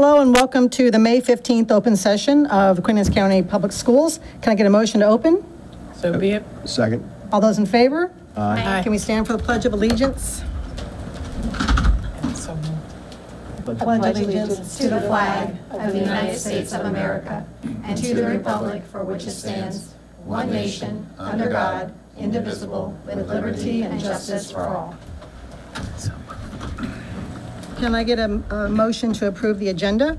Hello and welcome to the May 15th open session of the Queen Anne's County Public Schools. Can I get a motion to open? So be it. Second. All those in favor? Aye. Can we stand for the Pledge of Allegiance? So moved. Pledge allegiance to the flag of the United States of America and to the republic for which it stands, one nation, under God, indivisible, with liberty and justice for all. Can I get a, a motion to approve the agenda?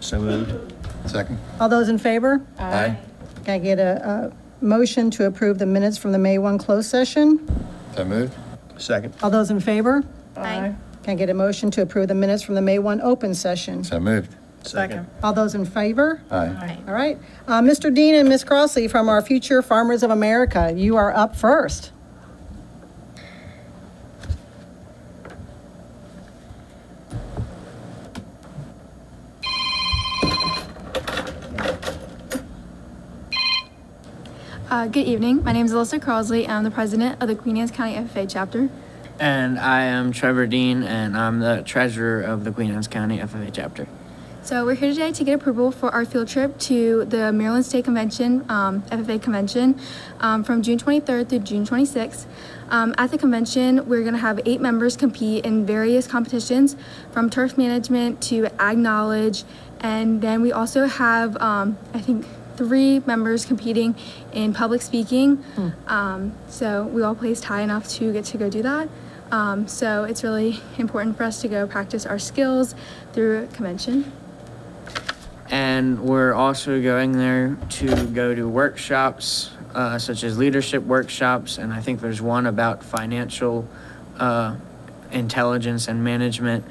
So moved. Second. All those in favor? Aye. Can I get a, a motion to approve the minutes from the May 1 closed session? So moved. Second. All those in favor? Aye. Can I get a motion to approve the minutes from the May 1 open session? So moved. Second. All those in favor? Aye. All right. Uh, Mr. Dean and Ms. Crossley from our Future Farmers of America, you are up first. Uh, good evening. My name is Alyssa Crosley, and I'm the president of the Queen Anne's County FFA chapter. And I am Trevor Dean, and I'm the treasurer of the Queen Anne's County FFA chapter. So we're here today to get approval for our field trip to the Maryland State Convention, um, FFA Convention, um, from June 23rd through June 26th. Um, at the convention, we're going to have eight members compete in various competitions, from turf management to ag knowledge, and then we also have, um, I think, three members competing in public speaking. Um, so we all placed high enough to get to go do that. Um, so it's really important for us to go practice our skills through convention. And we're also going there to go to workshops, uh, such as leadership workshops, and I think there's one about financial uh, intelligence and management.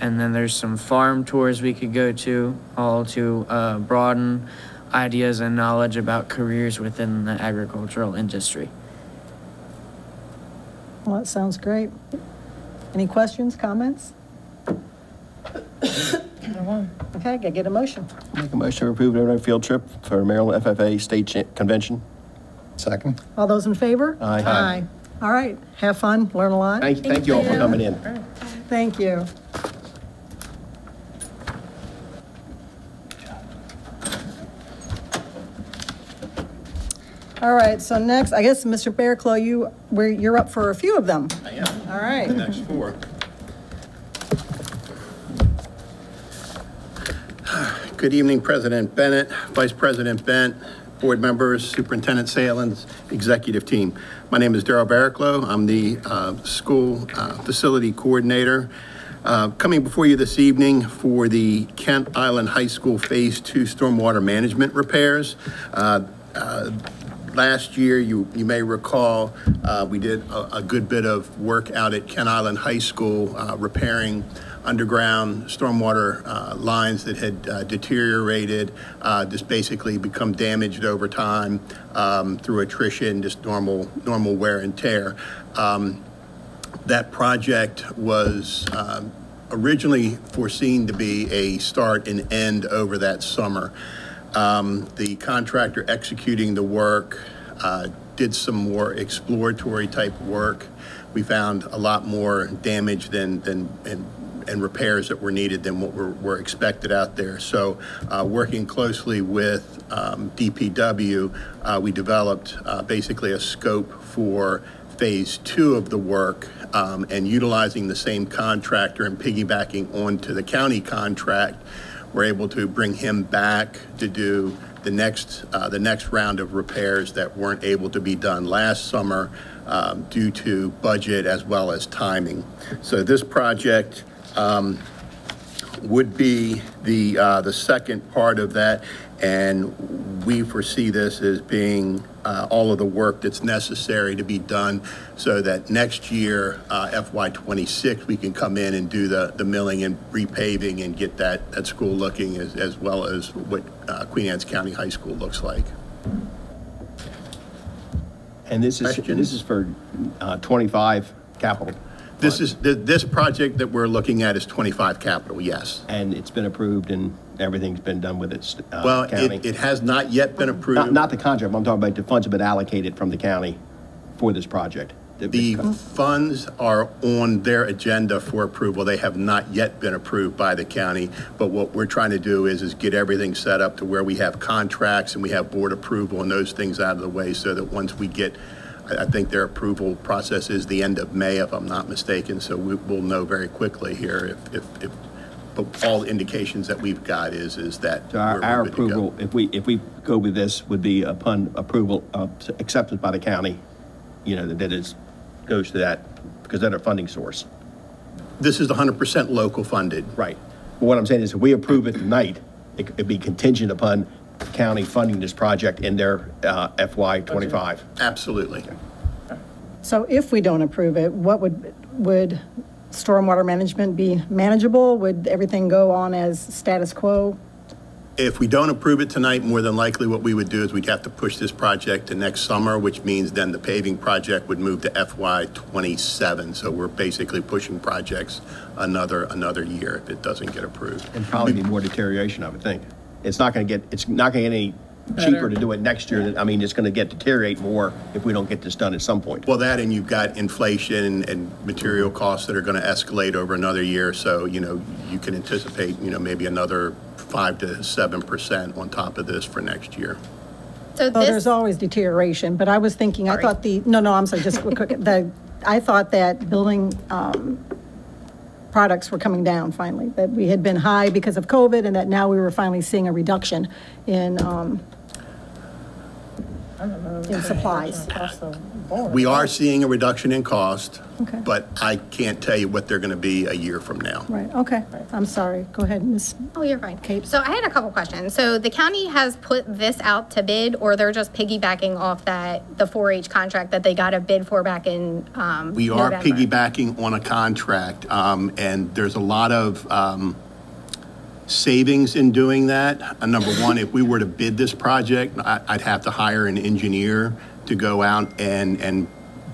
And then there's some farm tours we could go to, all to uh, broaden ideas and knowledge about careers within the agricultural industry. Well, that sounds great. Any questions, comments? Okay, can I get a motion? Make a motion to approve the field trip for Maryland FFA State Cha- Convention. Second. All those in favor? Aye. Aye. All right, have fun, learn a lot. Thank, thank you all for coming in. Thank you. All right, so next, I guess, Mr. Barraclough, you, we're, you're up for a few of them. I am. All right. The next four. Good evening, President Bennett, Vice President Bent, board members, Superintendent Saelens, executive team. My name is Daryl Barraclough. I'm the uh, school uh, facility coordinator. Uh, Coming before you this evening for the Kent Island High School Phase Two Stormwater Management repairs. Uh, uh, Last year, you, you may recall, uh, we did a, a good bit of work out at Kent Island High School, uh, repairing underground stormwater uh, lines that had uh, deteriorated, uh, just basically become damaged over time um, through attrition, just normal, normal wear and tear. Um, that project was um, originally foreseen to be a start and end over that summer. Um, The contractor executing the work uh, did some more exploratory type work. We found a lot more damage than, than, and and repairs that were needed than what were, were expected out there. So, uh, working closely with um, DPW, uh, we developed uh, basically a scope for phase two of the work um, and utilizing the same contractor and piggybacking onto the county contract, we're able to bring him back to do the next, uh, the next round of repairs that weren't able to be done last summer um, due to budget as well as timing. So this project um, would be the, uh, the second part of that, and we foresee this as being uh, all of the work that's necessary to be done so that next year, uh, FY '26, we can come in and do the, the milling and repaving and get that, that school looking as, as well as what uh, Queen Anne's County High School looks like. And this is, this is for uh, 25 capital. This is, th- this project that we're looking at is 25 capital, yes. And it's been approved and everything's been done with its uh, Well, county. it, it has not yet been approved. Not, the contract, I'm talking about the funds have been allocated from the county for this project. The funds are on their agenda for approval. They have not yet been approved by the county. But what we're trying to do is, is get everything set up to where we have contracts and we have board approval and those things out of the way so that once we get, I, I think their approval process is the end of May, if I'm not mistaken. So we, we'll know very quickly here if, if, if, but all indications that we've got is, is that. So our, our we're good to go. approval, if we, if we go with this, would be upon approval, uh, accepted by the county, you know, that is, goes to that, because they're their funding source. This is 100% local funded. Right. But what I'm saying is, if we approve it tonight, it- it'd be contingent upon the county funding this project in their uh, FY '25. Absolutely. So if we don't approve it, what would, would stormwater management be manageable? Would everything go on as status quo? If we don't approve it tonight, more than likely what we would do is we'd have to push this project to next summer, which means then the paving project would move to FY '27. So we're basically pushing projects another, another year if it doesn't get approved. And probably be more deterioration, I would think. It's not going to get, it's not going to get any cheaper to do it next year. I mean, it's going to get deteriorate more if we don't get this done at some point. Well, that and you've got inflation and material costs that are going to escalate over another year. So, you know, you can anticipate, you know, maybe another 5 to 7% on top of this for next year. So Well, this, there's always deterioration, but I was thinking, I thought the, no, no, I'm sorry, just quick, quick, the, I thought that building um, products were coming down finally, that we had been high because of COVID, and that now we were finally seeing a reduction in, um, in supplies. We are seeing a reduction in cost, Okay. but I can't tell you what they're going to be a year from now. Right, okay, I'm sorry, go ahead, Ms. oh, you're fine. Kate. So I had a couple questions. So the county has put this out to bid, or they're just piggybacking off that, the 4-H contract that they got a bid for back in um, We are November? piggybacking on a contract, um, and there's a lot of um, savings in doing that. Uh, Number one, if we were to bid this project, I- I'd have to hire an engineer to go out and, and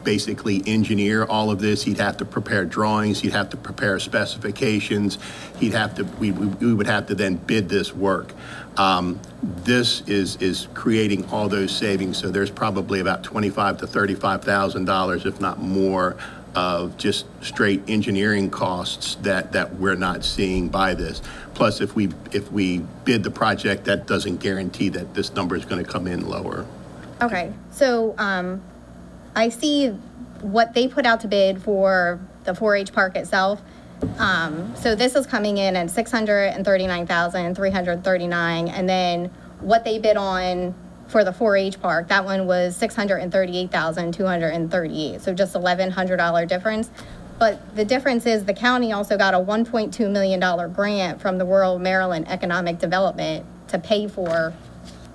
basically engineer all of this. He'd have to prepare drawings, he'd have to prepare specifications, he'd have to, we, we we would have to then bid this work. Um, This is, is creating all those savings, so there's probably about twenty-five to thirty-five thousand dollars, if not more, of just straight engineering costs that, that we're not seeing by this. Plus, if we, if we bid the project, that doesn't guarantee that this number is going to come in lower. Okay, so um, I see what they put out to bid for the 4-H park itself. Um, So this is coming in at 639,339, and then what they bid on for the 4-H park, that one was 638,238, so just $1,100 difference. But the difference is the county also got a $1.2 million grant from the Rural Maryland Economic Development to pay for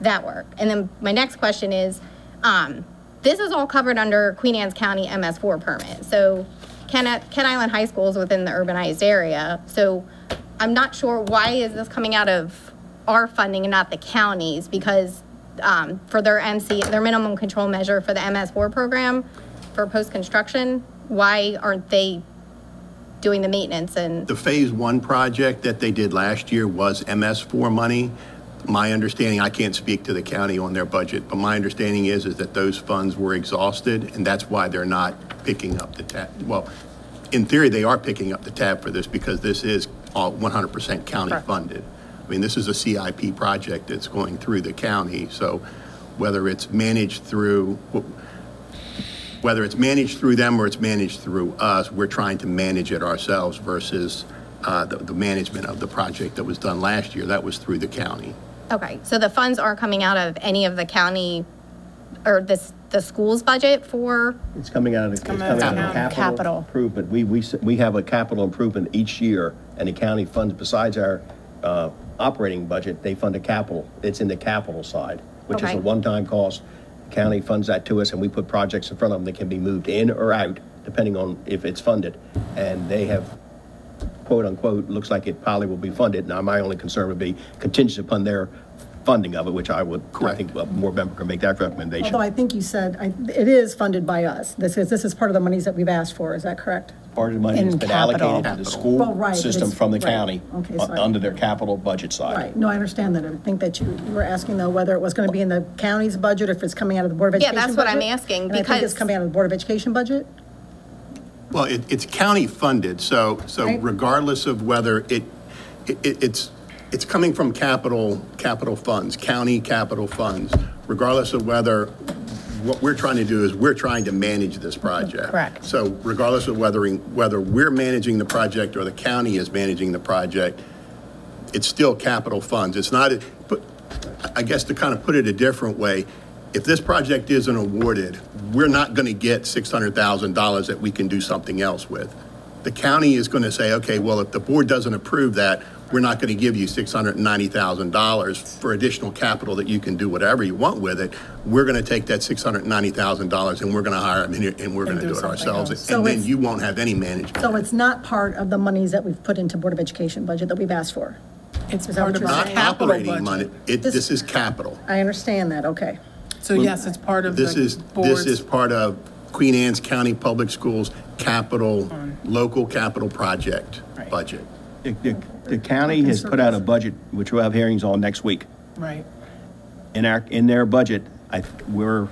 that work. And then my next question is, um, this is all covered under Queen Anne's County MS4 permit. So Ken, Kent Island High School is within the urbanized area. So I'm not sure why is this coming out of our funding and not the counties? Because um, for their MC, their minimum control measure for the MS4 program for post-construction, why aren't they doing the maintenance and? The Phase One project that they did last year was MS4 money. My understanding, I can't speak to the county on their budget, but my understanding is, is that those funds were exhausted, and that's why they're not picking up the tab. Well, in theory, they are picking up the tab for this because this is all 100% county funded. I mean, this is a CIP project that's going through the county, so whether it's managed through, whether it's managed through them or it's managed through us, we're trying to manage it ourselves versus uh, the the management of the project that was done last year. That was through the county. Okay, so the funds aren't coming out of any of the county, or this, the school's budget for, It's coming out of, it's coming out of Capital. capital improvement. We, we, we have a capital improvement each year, and the county funds, besides our uh, operating budget, they fund a capital. It's in the capital side, which is Okay. a one-time cost. The County funds that to us, and we put projects in front of them that can be moved in or out, depending on if it's funded. And they have, quote-unquote, looks like it probably will be funded. Now, my only concern would be contingent upon their funding of it, which I would, I think a board member can make that recommendation. Although I think you said, I- it is funded by us. This is, this is part of the monies that we've asked for, is that correct? Part of the money has In been capital. allocated to the Capital. school Well, right, system it's- from the right. county, Okay, uh, so I- under their capital budget side. Right, no, I understand that. I think that you you were asking though whether it was going to be in the county's budget, or if it's coming out of the Board of Yeah, Education budget? that's what I'm asking, And I think it's because- coming out of the Board of Education budget? Well, it, it's county funded, so, so Right. regardless of whether it, it, it's, it's coming from capital, capital funds, county capital funds, regardless of whether, what we're trying to do is we're trying to manage this project. Correct. So regardless of whether, whether we're managing the project or the county is managing the project, it's still capital funds. It's not, but I guess to kind of put it a different way, if this project isn't awarded, we're not going to get $600,000 that we can do something else with. The county is going to say, okay, well, if the board doesn't approve that, we're not going to give you $690,000 for additional capital that you can do whatever you want with it. We're going to take that $690,000 and we're going to hire them and we're going to do do it ourselves. else. So And then you won't have any management. So it's not part of the monies that we've put into Board of Education budget that we've asked for? It's Is part of Not saying? capital operating money. It, This- this is capital. I understand that, okay. So yes, it's part of the This is, board's. this is part of Queen Anne's County Public Schools capital, local capital project Right. budget. The- The the county has put out a budget, which we'll have hearings on next week. Right. in our, in their budget, I, we're,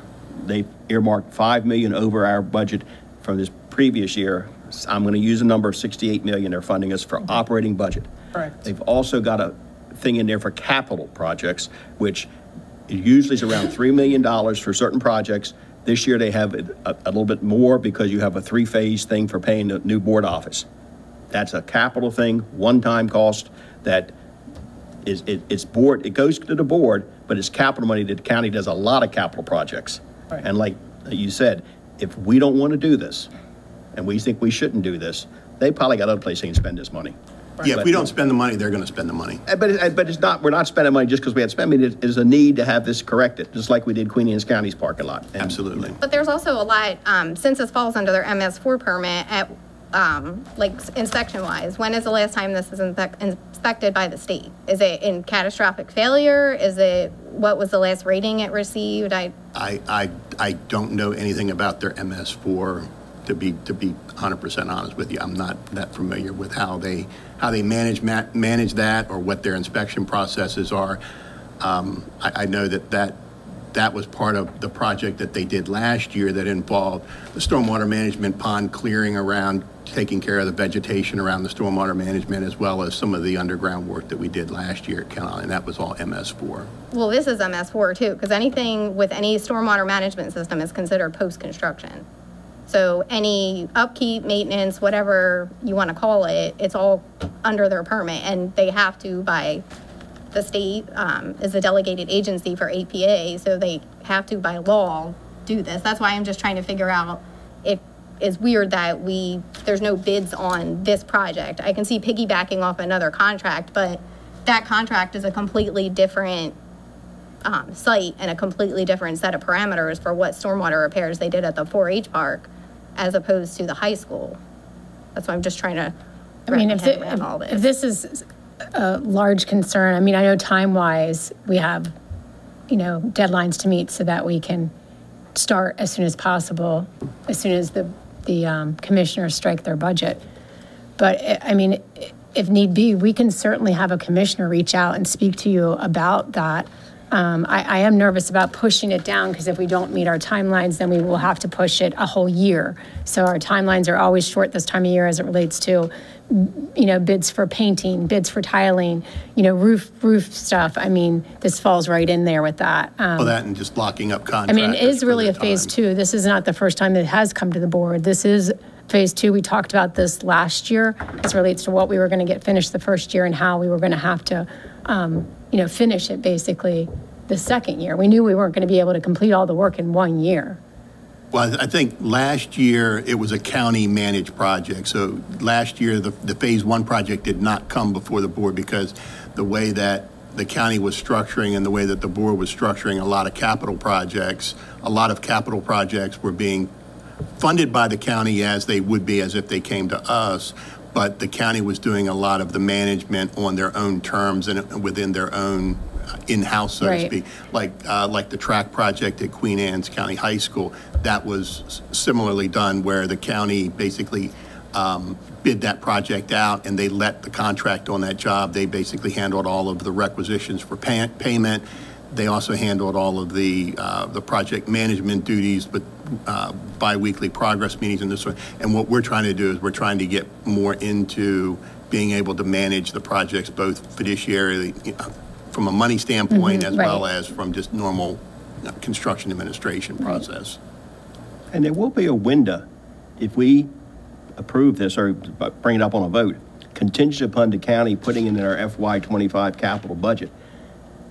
they earmarked 5 million over our budget from this previous year. I'm going to use a number of 68 million they're funding us for operating budget. Correct. They've also got a thing in there for capital projects, which usually is around $3 million for certain projects. This year, they have a, a little bit more because you have a three-phase thing for paying the new board office. That's a capital thing, one-time cost that is, it, it's board, it goes to the board, but it's capital money that the county does a lot of capital projects. Right. And like you said, if we don't want to do this, and we think we shouldn't do this, they probably got other places they can spend this money. Yeah, if we don't spend the money, they're going to spend the money. Uh, But, it- but it's not, we're not spending money just because we had to spend it. There's a need to have this corrected, just like we did Queen Anne's County's parking lot. And, Absolutely. But there's also a lot, um, since this falls under their MS4 permit at, um, like inspection wise, when is the last time this is inspec- inspected by the state? Is it in catastrophic failure? Is it, what was the last rating it received? I, I, I, I don't know anything about their MS4, to be, to be 100% honest with you. I'm not that familiar with how they, how they manage, ma- manage that or what their inspection processes are. Um, I, I know that that, that was part of the project that they did last year that involved the stormwater management pond clearing around, taking care of the vegetation around the stormwater management, as well as some of the underground work that we did last year at Island, and that was all MS4. well, this is MS4 too, because anything with any stormwater management system is considered post-construction. So any upkeep, maintenance, whatever you want to call it, it's all under their permit and they have to by, the state um, is a delegated agency for EPA, so they have to by law do this. That's why I'm just trying to figure out it's weird that we, there's no bids on this project. I can see piggybacking off another contract, but that contract is a completely different um, site and a completely different set of parameters for what stormwater repairs they did at the 4-H park as opposed to the high school. That's why I'm just trying to I mean, if, head thi- around if this. this is a large concern, I mean, I know time-wise, we have, you know, deadlines to meet so that we can start as soon as possible, as soon as the, the um, commissioners strike their budget. But, eh, I mean, if need be, we can certainly have a commissioner reach out and speak to you about that. Um, I, I am nervous about pushing it down, because if we don't meet our timelines, then we will have to push it a whole year. So our timelines are always short this time of year as it relates to, you know, bids for painting, bids for tiling, you know, roof, roof stuff. I mean, this falls right in there with that. Um, Well, that and just locking up contracts. I mean, it is really a phase time. two. This is not the first time that it has come to the board. This is phase two. We talked about this last year as relates to what we were going to get finished the first year and how we were going to have to, um, you know, finish it basically the second year. We knew we weren't going to be able to complete all the work in one year. Well, I think last year, it was a county-managed project. So last year, the, the Phase One project did not come before the board because the way that the county was structuring and the way that the board was structuring a lot of capital projects, a lot of capital projects were being funded by the county as they would be as if they came to us, but the county was doing a lot of the management on their own terms and within their own in-house, so to speak. Like, uh, like the track project at Queen Anne's County High School, that was similarly done where the county basically um, bid that project out and they let the contract on that job. They basically handled all of the requisitions for pay- payment. They also handled all of the, uh, the project management duties, but uh, biweekly progress meetings and this sort. And what we're trying to do is we're trying to get more into being able to manage the projects both fiduciarily, you know, from a money standpoint as well as from just normal you know, construction administration process. And there will be a window, if we approve this or bring it up on a vote, contingent upon the county putting in our FY 25 capital budget.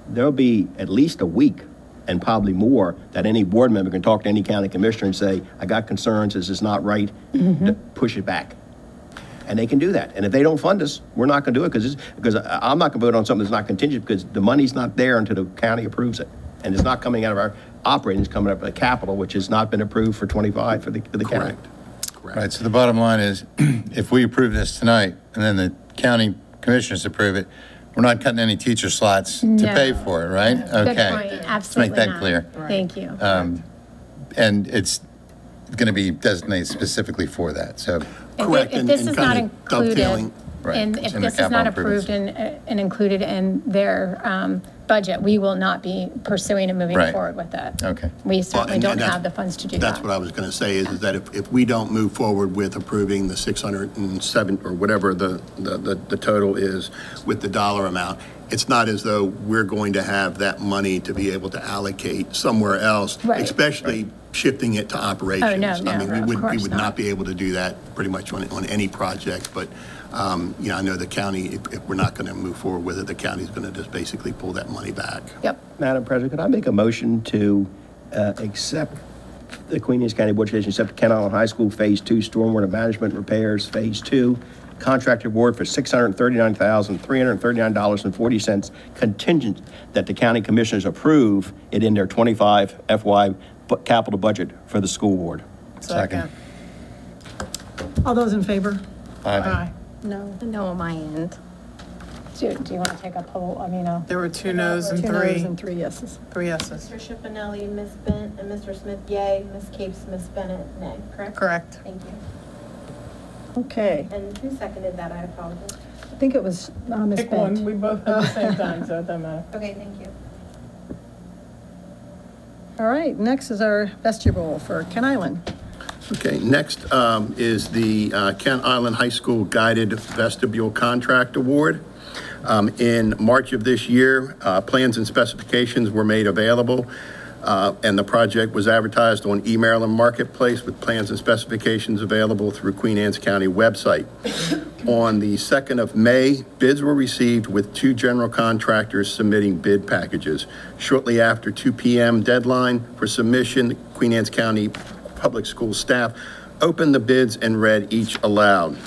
There'll be at least a week and probably more that any board member can talk to any county commissioner and say, I got concerns, this is not right, mm-hmm. to push it back. And they can do that. And if they don't fund us, we're not going to do it because, because I- I'm not going to vote on something that's not contingent because the money's not there until the county approves it. And it's not coming out of our operating, it's coming out of the capital, which has not been approved for 25 for the, for the county. Correct. Right, so the bottom line is, if we approve this tonight, and then the county commissioners approve it, we're not cutting any teacher slots to pay for it, right? Okay. point, absolutely Let's make that not. clear. Thank you. Um, and it's going to be designated specifically for that, so, If it- Correct, If and- this and is not included, dovetailing. Right, and if this is not approved and, uh, and included in their um, budget, we will not be pursuing and moving Right. forward with that. Okay. We Well, certainly and- don't and that's- have the funds to do that. That's what I was going to say, is is that if, if we don't move forward with approving the 607, or whatever the, the, the the total is with the dollar amount, it's not as though we're going to have that money to be able to allocate somewhere else, Right. especially shifting it to operations. Oh, no, I mean, no, we of would, we course would not. not be able to do that pretty much on, on any project, but, um, you know, I know the county, if, if we're not going to move forward with it, the county's going to just basically pull that money back. Yep. Madam President, could I make a motion to uh, accept the Queen Anne's County Board of Education, accept Kent Island High School Phase Two Stormwater Management Repairs Phase Two contract award for $639,339.40 contingent that the county commissioners approve it in their 25 FY capital budget for the school board. second. All those in favor? Aye. No. No on my end. Do do you want to take a poll, I mean, uh, There were two noes and Two noes three, and three yeses. three yeses. Mr. Chiffinelli, Ms. Bent, and Mr. Smith, yay. Ms. Capes, Ms. Bennett, nay, correct? Correct. Thank you. Okay, And who seconded that? I apologize. I think it was uh, Ms. Pick one, Bent. we both at the same time, so it doesn't matter. Okay, thank you. All right, next is our vestibule for Kent Island. Okay, next um, is the uh, Kent Island High School Guided Vestibule Contract Award. Um, In March of this year, uh, plans and specifications were made available, uh, and the project was advertised on eMaryland Marketplace with plans and specifications available through Queen Anne's County website. On the 2nd of May, bids were received with two general contractors submitting bid packages. Shortly after 2 PM deadline for submission, Queen Anne's County Public School staff opened the bids and read each aloud.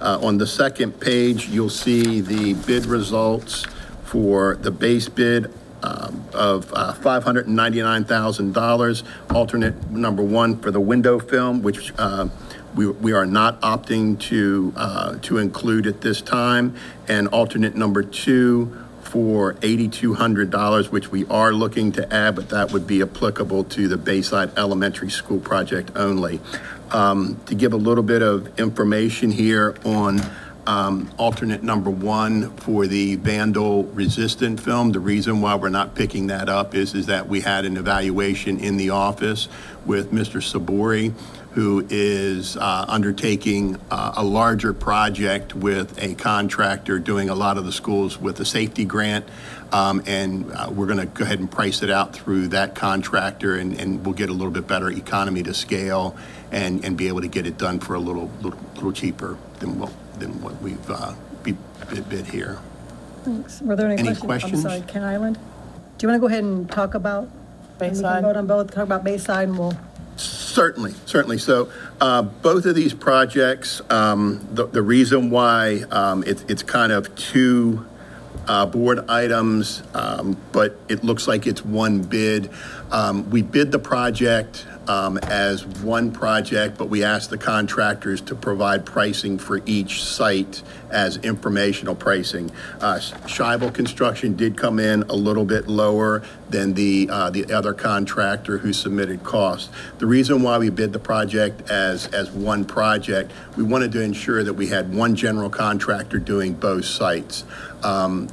Uh, On the second page, you'll see the bid results for the base bid um, of uh, $599,000. Alternate number one for the window film, which uh, we we are not opting to, uh, to include at this time. And alternate number two for $8,200, which we are looking to add, but that would be applicable to the Bayside Elementary School project only. Um, To give a little bit of information here on um, alternate number one for the vandal resistant film, the reason why we're not picking that up is, is that we had an evaluation in the office with Mr. Sabori, who is uh, undertaking uh, a larger project with a contractor doing a lot of the schools with a safety grant. Um, And uh, we're going to go ahead and price it out through that contractor, and, and we'll get a little bit better economy to scale and, and be able to get it done for a little, little, little cheaper than what, than what we've uh, be- bid bid here. Thanks. Were there any Any questions? questions? I'm sorry, Kent Island? Do you want to go ahead and talk about? and We can vote on both, talk about Bayside and we'll, Certainly, certainly. So uh, both of these projects, um, the the reason why um, it- it's kind of two uh, board items, um, but it looks like it's one bid. Um, We bid the project um, as one project, but we asked the contractors to provide pricing for each site as informational pricing. Uh, Scheibel Construction did come in a little bit lower than the, uh, the other contractor who submitted costs. The reason why we bid the project as, as one project, we wanted to ensure that we had one general contractor doing both sites. Um,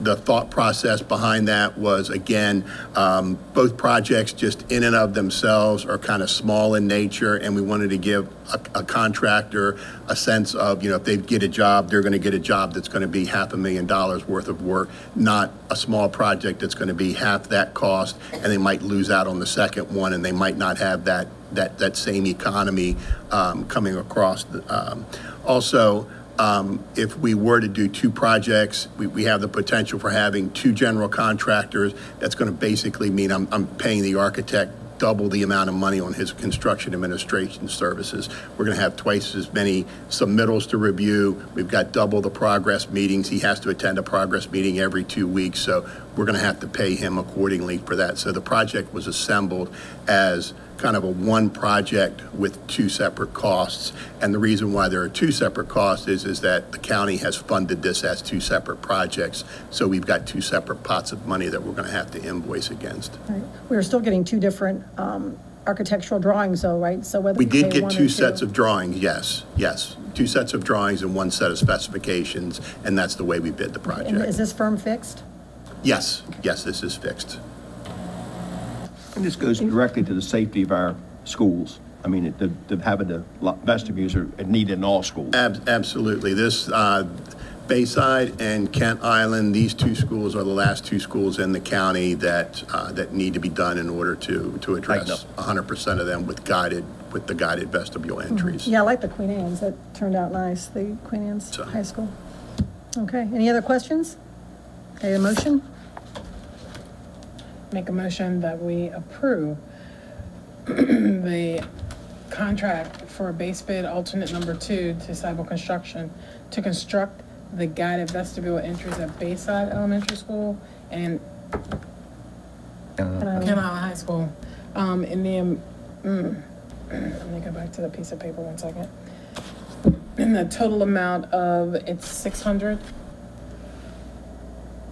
the thought process behind that was, again, um, both projects just in and of themselves are kind of small in nature, and we wanted to give a, a contractor a sense of, you know, if they get a job, they're going to get a job that's going to be half a million dollars worth of work, not a small project that's going to be half that cost, and they might lose out on the second one, and they might not have that that that same economy um, coming across. The, um, also. Um, If we were to do two projects, we, we have the potential for having two general contractors. That's going to basically mean I'm, I'm paying the architect double the amount of money on his construction administration services. We're going to have twice as many submittals to review. We've got double the progress meetings. He has to attend a progress meeting every two weeks, so we're going to have to pay him accordingly for that. So the project was assembled as kind of a one project with two separate costs. And the reason why there are two separate costs is, is that the county has funded this as two separate projects. So we've got two separate pots of money that we're going to have to invoice against. Right. We're still getting two different um, architectural drawings though, right? So whether We did get two sets of drawings, yes, yes. Two sets of drawings and one set of specifications, and that's the way we bid the And is this firm fixed? Yes, yes, this is fixed. And this goes directly to the safety of our schools. I mean, it- the, the having the lo- vestibules are needed in all schools. Ab- Absolutely. This, uh, Bayside and Kent Island, these two schools are the last two schools in the county that, uh, that need to be done in order to, to address 100% of them with guided, with the guided vestibule entries. Yeah, I like the Queen Anne's. That turned out nice, the Queen Anne's So- High School. Okay, any other questions? Okay, a motion? Make a motion that we approve the contract for base bid alternate number two to Scheibel Construction to construct the guided vestibule entries at Bayside Elementary School and Kent Island High School. Um, in the, um, mm, let me go back to the piece of paper one second. In the total amount of, it's six hundred.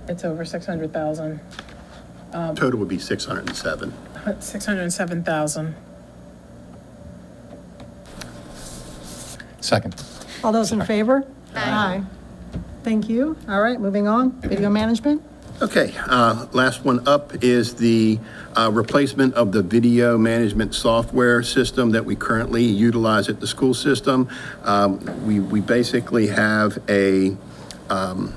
It's over six hundred thousand. Total would be 607. Six hundred and seven thousand. Second. All those in favor? Aye. Thank you. All right, moving on. Video management? Okay, uh, last one up is the uh, replacement of the video management software system that we currently utilize at the school system. Um, We we basically have a um,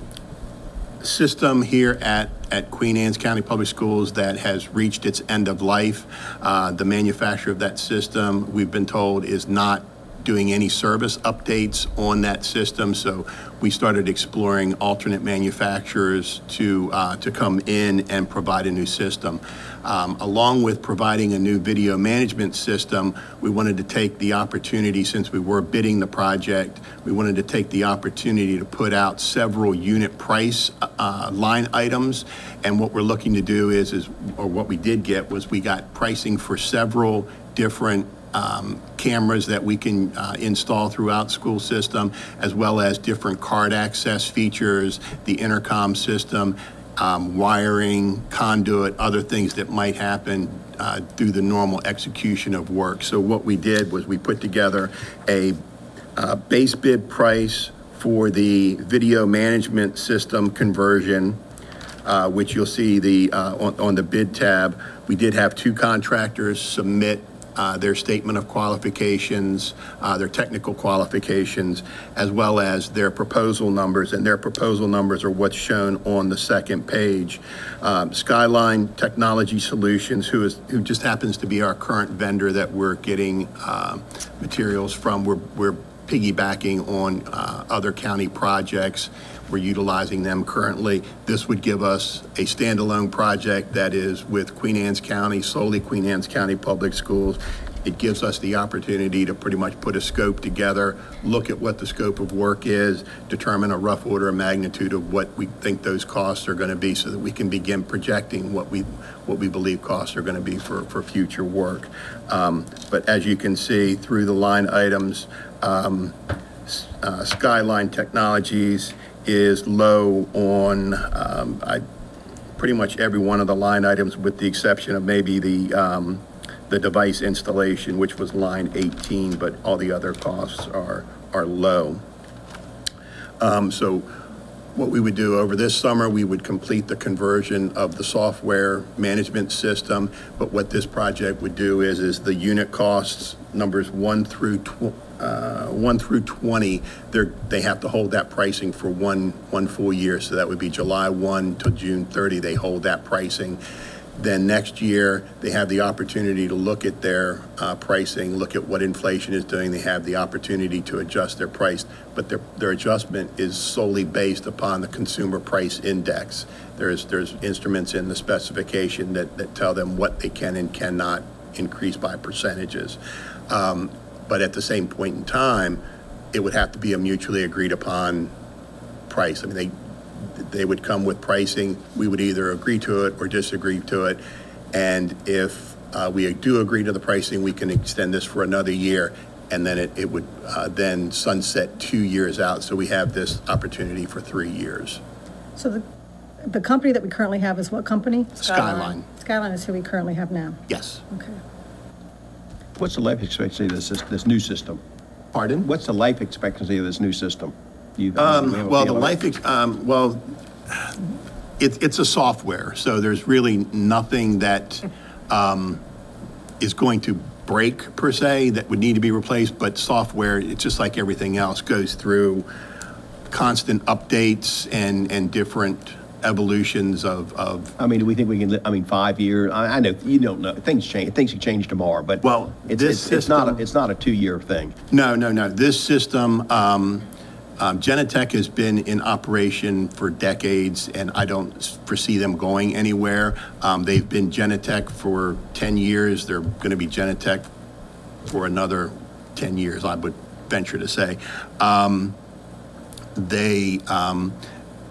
system here at, at Queen Anne's County Public Schools that has reached its end of life. Uh, The manufacturer of that system, we've been told, is not doing any service updates on that system, so we started exploring alternate manufacturers to, uh, to come in and provide a new system. Um, Along with providing a new video management system, we wanted to take the opportunity, since we were bidding the project, we wanted to take the opportunity to put out several unit price uh, line items. And what we're looking to do is, is, or what we did get, was we got pricing for several different um, cameras that we can uh, install throughout school system, as well as different card access features, the intercom system, um, wiring, conduit, other things that might happen uh, through the normal execution of work. So what we did was we put together a uh, base bid price for the video management system conversion, uh, which you'll see the, uh, on on the bid tab. We did have two contractors submit uh, their statement of qualifications, uh, their technical qualifications, as well as their proposal numbers, and their proposal numbers are what's shown on the second page. Um, Skyline Technology Solutions, who is, who just happens to be our current vendor that we're getting uh, materials from, we're we're piggybacking on uh, other county projects. We're utilizing them currently. This would give us a standalone project that is with Queen Anne's County, solely Queen Anne's County Public Schools. It gives us the opportunity to pretty much put a scope together, look at what the scope of work is, determine a rough order of magnitude of what we think those costs are going to be so that we can begin projecting what we, what we believe costs are going to be for, for future work. Um, But as you can see through the line items, um, uh, Skyline Technologies is low on, um, I, pretty much every one of the line items with the exception of maybe the, um, the device installation, which was line 18, but all the other costs are, are low. Um, So what we would do over this summer, we would complete the conversion of the software management system. But what this project would do is, is the unit costs, numbers one through, uh, one through 20, they're, they have to hold that pricing for one, one full year. So that would be July 1 to June 30, they hold that pricing. Then next year, they have the opportunity to look at their uh, pricing, look at what inflation is doing. They have the opportunity to adjust their price, but their, their adjustment is solely based upon the consumer price index. There's, there's instruments in the specification that, that tell them what they can and cannot increase by percentages. Um, But at the same point in time, it would have to be a mutually agreed upon price. I mean, they, they would come with pricing, we would either agree to it or disagree to it. And if uh, we do agree to the pricing, we can extend this for another year, and then it, it would uh, then sunset two years out. So we have this opportunity for three years. So the, the company that we currently have is what company? Skyline, Skyline is who we currently have now. yes. Okay. What's the life expectancy of this, this new system? Pardon? What's the life expectancy of this new system? You- we have a Um, Well, the it? life, ex- um, well, it's, it's a software, so there's really nothing that um, is going to break per se that would need to be replaced, but software, it's just like everything else, goes through constant updates and, and different evolutions of, of I mean, do we think we can, li- I mean, five years, I, I know, you don't know, things change, things can change tomorrow, but. Well, It's, this it's, it's not, a system- it's not a two-year thing. No, no, no. This system, um, um, Genetec has been in operation for decades, and I don't s- foresee them going anywhere. Um, They've been Genetec for 10 years. They're going to be Genetec for another 10 years, I would venture to say. Um, They, um,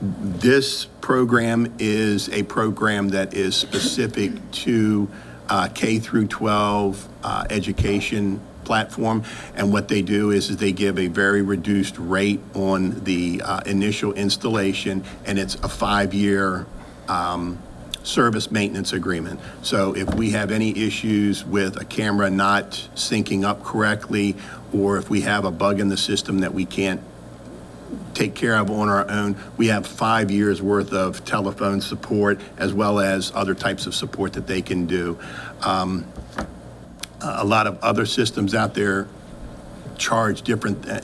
this program is a program that is specific to uh, K through 12 uh, education platform. And what they do is, is they give a very reduced rate on the uh, initial installation, and it's a five-year um, service maintenance agreement. So if we have any issues with a camera not syncing up correctly, or if we have a bug in the system that we can't take care of on our own. We have five years' worth of telephone support as well as other types of support that they can do. Um, A lot of other systems out there charge different, uh,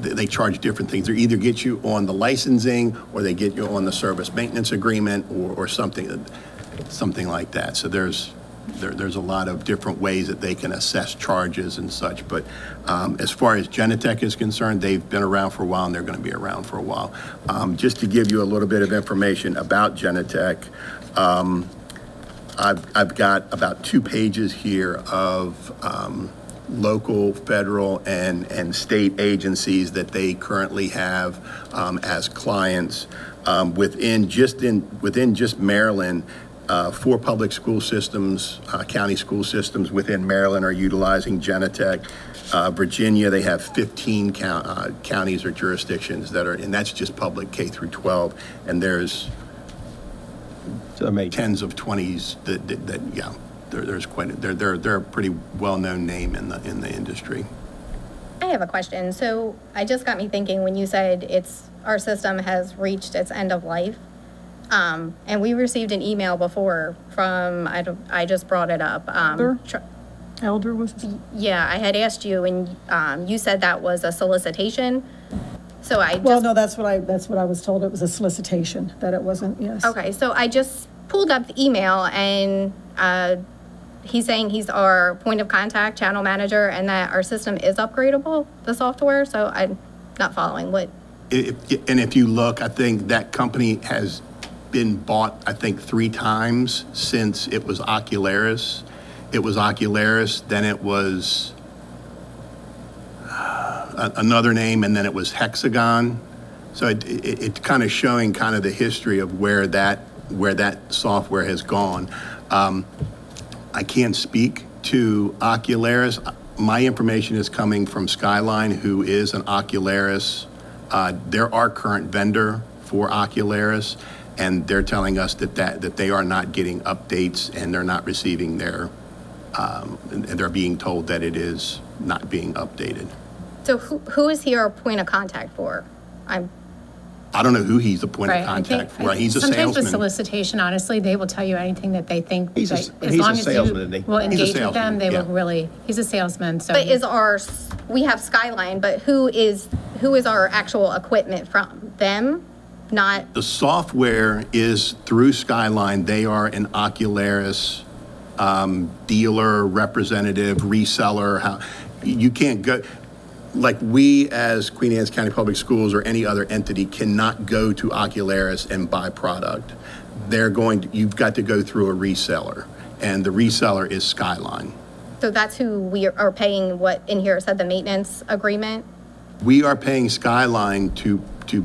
they charge different things. They either get you on the licensing or they get you on the service maintenance agreement or, or something, something like that. So there's, there, there's a lot of different ways that they can assess charges and such. But um, as far as Genetec is concerned, they've been around for a while and they're going to be around for a while. Um, Just to give you a little bit of information about Genetec, um, I've, I've got about two pages here of um, local, federal, and, and state agencies that they currently have um, as clients. Um, Within, just in, within just Maryland, uh, four public school systems, uh, county school systems within Maryland are utilizing Genetec. Uh, Virginia, they have 15 count- uh, counties or jurisdictions that are, and that's just public K through 12. And there's tens of twenties that, that, that, yeah, there, there's quite, a- they're, they're, they're a pretty well-known name in the, in the industry. I have a question. So I just got me thinking when you said it's, our system has reached its end of life. Um, and we received an email before from, I don't, I just brought it up. Elder? Um, tr- Elder was his yeah, I had asked you and, um, you said that was a solicitation. So I Well, no, that's what I, that's what I was told. It was a solicitation, that it wasn't, yes. okay, so I just pulled up the email and, uh, he's saying he's our point of contact, channel manager, and that our system is upgradable, the software, so I'm not following what, If- And if you look, I think that company has been bought, I think, three times since it was Ocularis. it was Ocularis, then it was uh, another name, and then it was Hexagon. So it, it, it kind of showing kind of the history of where that, where that software has gone. Um, I can't speak to Ocularis. My information is coming from Skyline, who is an Ocularis. Uh, They're our current vendor for Ocularis, and they're telling us that, that, that they are not getting updates and they're not receiving their, um, and and they're being told that it is not being updated. So who, who is he our point of contact for? I'm, I don't know who he's the point of Right, I think- contact for. I- He's a Sometimes with salesman. solicitation, honestly, they will tell you anything that they think. He's a- that- as he's a long as you salesman, isn't? Will He's a engage with them, salesman, they will really, he's a salesman, so. but is our, we have Skyline, but who is, who is our actual equipment from? Them? Not, The software is through Skyline. They are an Ocularis um, dealer, representative, reseller. How You can't go, like we as Queen Anne's County Public Schools or any other entity cannot go to Ocularis and buy product. They're going, to you've got to go through a reseller, and the reseller is Skyline. so that's who we are paying what in here said the maintenance agreement? We are paying Skyline to, to,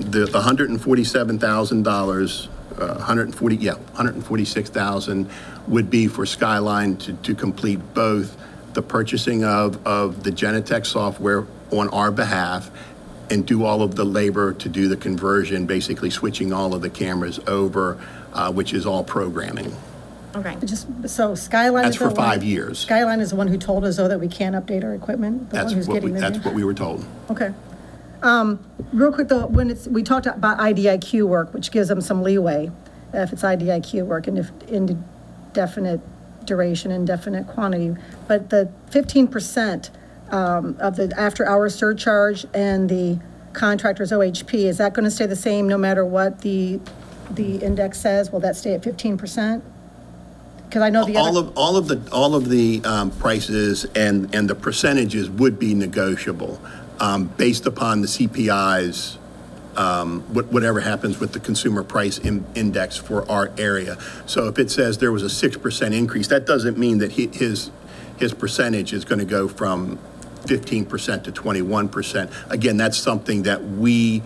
the $147,000, uh, 140, yeah, 146,000 would be for Skyline to, to complete both the purchasing of, of the Genetec software on our behalf and do all of the labor to do the conversion, basically switching all of the cameras over, uh, which is all programming. Okay. Just, so Skyline That's is the for one- five years. Skyline is the one who told us, though, that we can't update our equipment? The That's one who's what, we getting the that's new- what we were told. Okay. Um, Real quick, though, when it's, we talked about IDIQ work, which gives them some leeway, if it's IDIQ work, and if indefinite duration, indefinite quantity, but the 15% um, of the after-hours surcharge and the contractor's OHP, is that going to stay the same no matter what the, the index says? Will that stay at 15%? Because I know the All of, all of the, all of the um, prices and, and the percentages would be negotiable um, based upon the CPIs, um, what- whatever happens with the consumer price in- index for our area. So if it says there was a 6% increase, that doesn't mean that he- his, his percentage is going to go from 15% to 21%. Again, that's something that we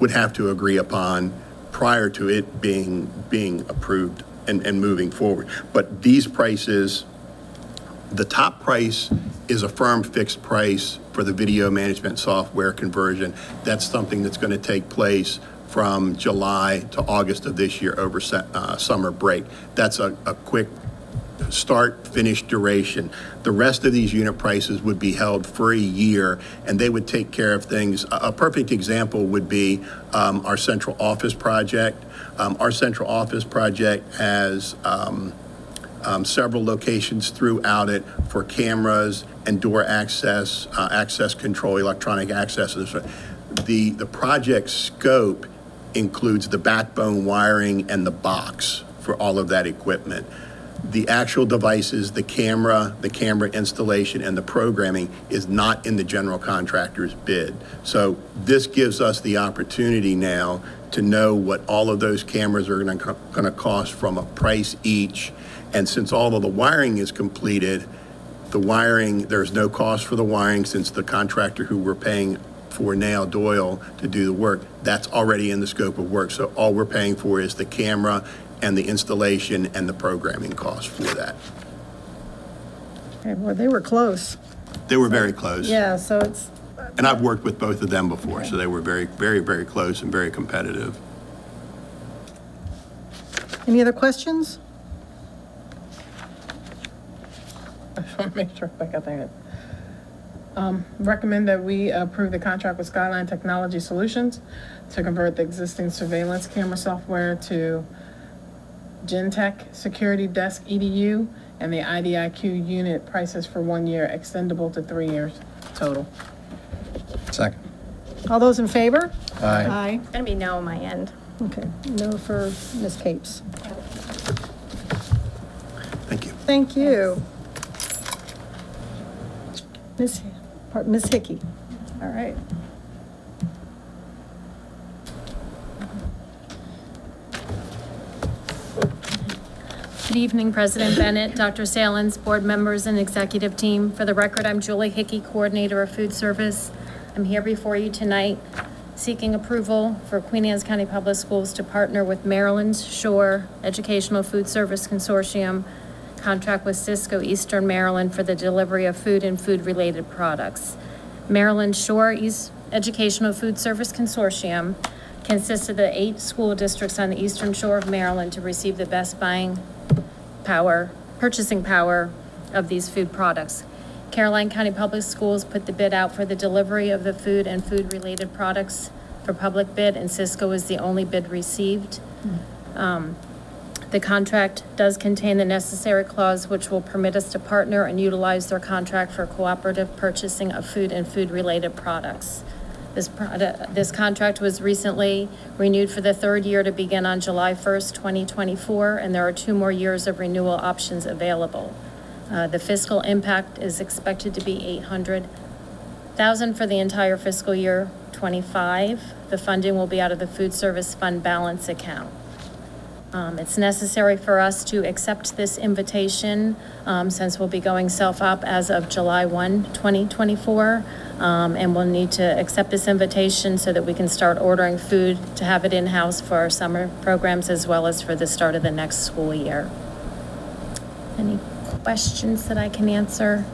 would have to agree upon prior to it being, being approved and, and moving forward. But these prices, the top price is a firm fixed price for the video management software conversion. That's something that's going to take place from July to August of this year over uh, summer break. That's a, a quick start, finish duration. The rest of these unit prices would be held for a year, and they would take care of things. A perfect example would be um, our central office project. Um, Our central office project has um, um, several locations throughout it for cameras and door access, uh, access control, electronic access. The, the project scope includes the backbone wiring and the box for all of that equipment. The actual devices, the camera, the camera installation, and the programming is not in the general contractor's bid. So this gives us the opportunity now to know what all of those cameras are going to cost from a price each. And since all of the wiring is completed, the wiring, there's no cost for the wiring since the contractor who we're paying for now, Doyle, to do the work, that's already in the scope of work. So all we're paying for is the camera and the installation and the programming cost for that. Okay, well, they were close. They were very close. Yeah, so it's, And I've worked with both of them before, so they were very, very, very close and very competitive. any other questions? I just want to make sure I got that. Um, recommend that we approve the contract with Skyline Technology Solutions to convert the existing surveillance camera software to Genetec Security Desk EDU and the IDIQ unit prices for one year, extendable to three years total. Second. All those in favor? Aye. Aye. It's gonna be no on my end. Okay, no for Ms. Capes. Thank you. Thank you. Ms. Ms. Hickey, all right. Good evening, President Bennett, Dr. Saelens, board members, and executive team. For the record, I'm Julie Hickey, Coordinator of Food Service. I'm here before you tonight seeking approval for Queen Anne's County Public Schools to partner with Maryland's Shore Educational Food Service Consortium, contract with Sysco Eastern Maryland for the delivery of food and food-related products. Maryland Shore East Educational Food Service Consortium consists of the eight school districts on the eastern shore of Maryland to receive the best buying power, purchasing power of these food products. Caroline County Public Schools put the bid out for the delivery of the food and food-related products for public bid, and Sysco is the only bid received. Um, The contract does contain the necessary clause which will permit us to partner and utilize their contract for cooperative purchasing of food and food-related products. This product, this contract was recently renewed for the third year to begin on July 1st, 2024, and there are two more years of renewal options available. Uh, The fiscal impact is expected to be 800,000 for the entire fiscal year 25. The funding will be out of the food service fund balance account. Um, It's necessary for us to accept this invitation um, since we'll be going self-op as of July 1, 2024. Um, And we'll need to accept this invitation so that we can start ordering food to have it in-house for our summer programs as well as for the start of the next school year. Any questions that I can answer?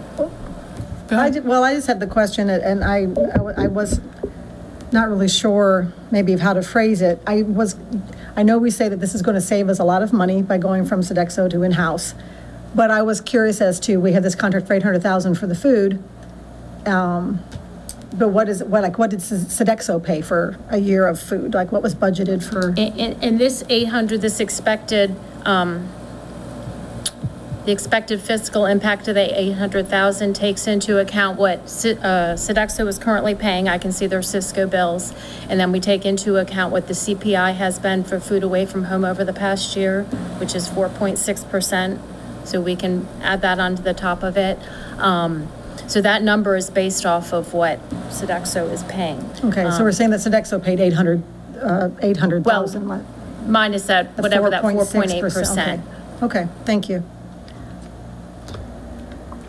I, well, I just had the question, and I, I I was not really sure maybe of how to phrase it. I was, I know we say that this is going to save us a lot of money by going from Sodexo to in-house, but I was curious as to, we have this contract for 800,000 for the food, um, but what is, what, like, what did Sodexo pay for a year of food? Like, what was budgeted for? And, and- and this 800, this expected, um, the expected fiscal impact of the 800,000 takes into account what uh, Sodexo is currently paying. I can see their Sysco bills. And then we take into account what the CPI has been for food away from home over the past year, which is 4.6%. So we can add that onto the top of it. Um, So that number is based off of what Sodexo is paying. Okay, so we're saying that Sodexo paid 800, uh, 800,000. what? Minus that, whatever that 4.8%. Okay, Okay, thank you.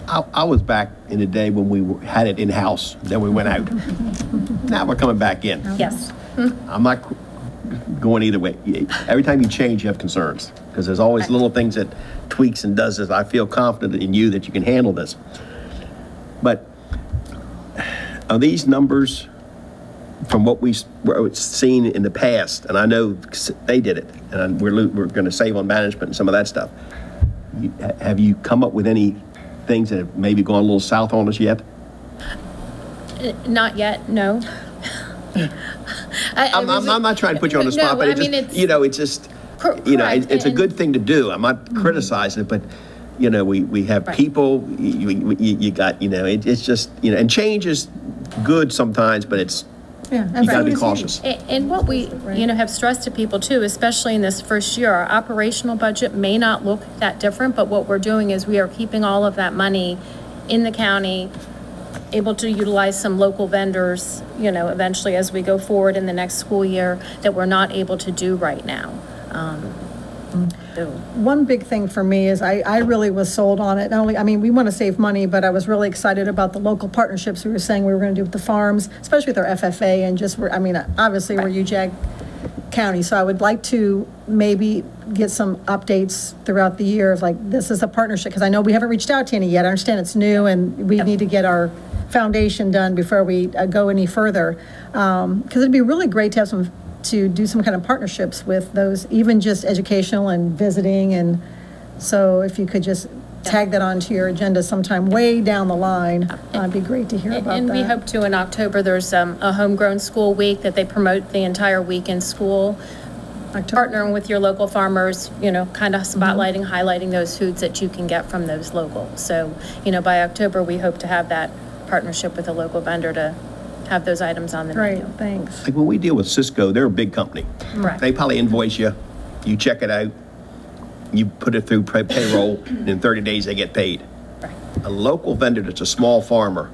I, I was back in the day when we were- had it in-house, then we went out. Now we're coming back in. Yes. I'm not going either way. Every time you change, you have concerns, because there's always little things that tweaks and does this. I feel confident in you that you can handle this. But are these numbers from what we, we've seen in the past, and I know they did it, and we're, we're going to save on management and some of that stuff. Have you come up with any things that have maybe gone a little south on us yet? Not yet, no. I- I I'm, I'm, I'm not trying to put you on the No, spot, but I it mean, just, it's- you know, it's just, you know, it- it's a good thing to do. I'm not mm-hmm. criticizing it, but, you know, we, we have Right. people, you, you, you got, you know, it, it's just, you know, and change is good sometimes, but it's, Yeah. and you gotta be is cautious. A- And what we, you know, have stressed to people too, especially in this first year, our operational budget may not look that different, but what we're doing is we are keeping all of that money in the county, able to utilize some local vendors, you know, eventually as we go forward in the next school year that we're not able to do right now. Um, so- One big thing for me is I, I really was sold on it. Not only, I mean, we want to save money, but I was really excited about the local partnerships we were saying we were going to do with the farms, especially with our FFA and just, I mean, obviously, we're UJAG County. So I would like to maybe get some updates throughout the year of like, this is a partnership, because I know we haven't reached out to any yet. I understand it's new and we need to get our foundation done before we uh, go any further. Because it'd be really great to have some, to do some kind of partnerships with those, even just educational and visiting. And so if you could just tag that onto your agenda sometime way down the line, uh, it'd be great to hear about that. And we hope to in October, there's um, a homegrown school week that they promote the entire week in school. October. Partnering with your local farmers, you know, kind of spotlighting, highlighting those foods that you can get from those local. So, you know, by October, we hope to have that partnership with a local vendor to have those items on the Great, menu. thanks. Like when we deal with Sysco, they're a big company. Correct. They probably invoice you, you check it out, you put it through pay- payroll, and in 30 days, they get paid. Right. A local vendor that's a small farmer,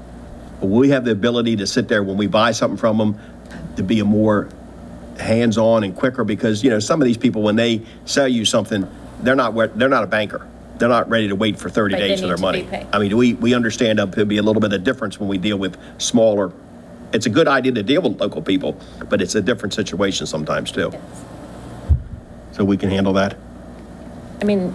we have the ability to sit there when we buy something from them, to be a more hands-on and quicker, because, you know, some of these people, when they sell you something, they're not, wa- they're not a banker. They're not ready to wait for 30 Right, they days for need their to money. paid. I mean, we, we understand there'll be a little bit of difference when we deal with smaller, it's a good idea to deal with local people, but it's a different situation sometimes too. So we can handle that? I mean,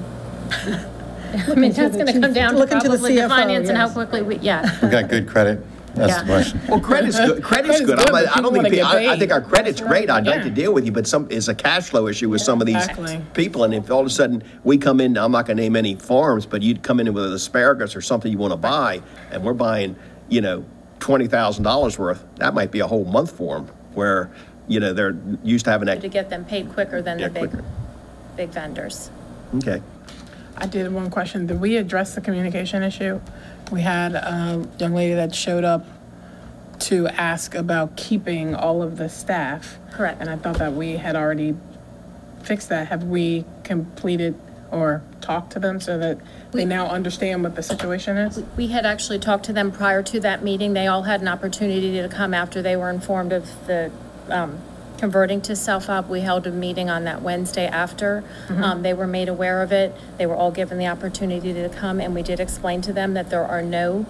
I mean, that's going to come down to Look into the probably the CFO, finance and how yes. quickly we, yeah. We got good credit? That's the Yeah. question. Well, credit's good, credit's Credit's good. good, I'm- I don't think, wanna pe- I, I think our credit's great. I'd like to deal with you, but some, it's a cash flow issue with some of these Exactly. people. And if all of a sudden we come in, I'm not gonna name any farms, but you'd come in with an asparagus or something you wanna buy, and we're buying, you know, twenty thousand dollars worth, that might be a whole month for them, where, you know, they're used to having To get them paid quicker than Yeah, the big, quicker. big vendors. okay. I did one question. Did we address the communication issue? We had a young lady that showed up to ask about keeping all of the staff. Correct. And I thought that we had already fixed that. Have we completed or talk to them so that they now understand what the situation is? We had actually talked to them prior to that meeting. They all had an opportunity to come after they were informed of the um, converting to self-op. We held a meeting on that Wednesday after. Um, They were made aware of it. They were all given the opportunity to come, and we did explain to them that there are no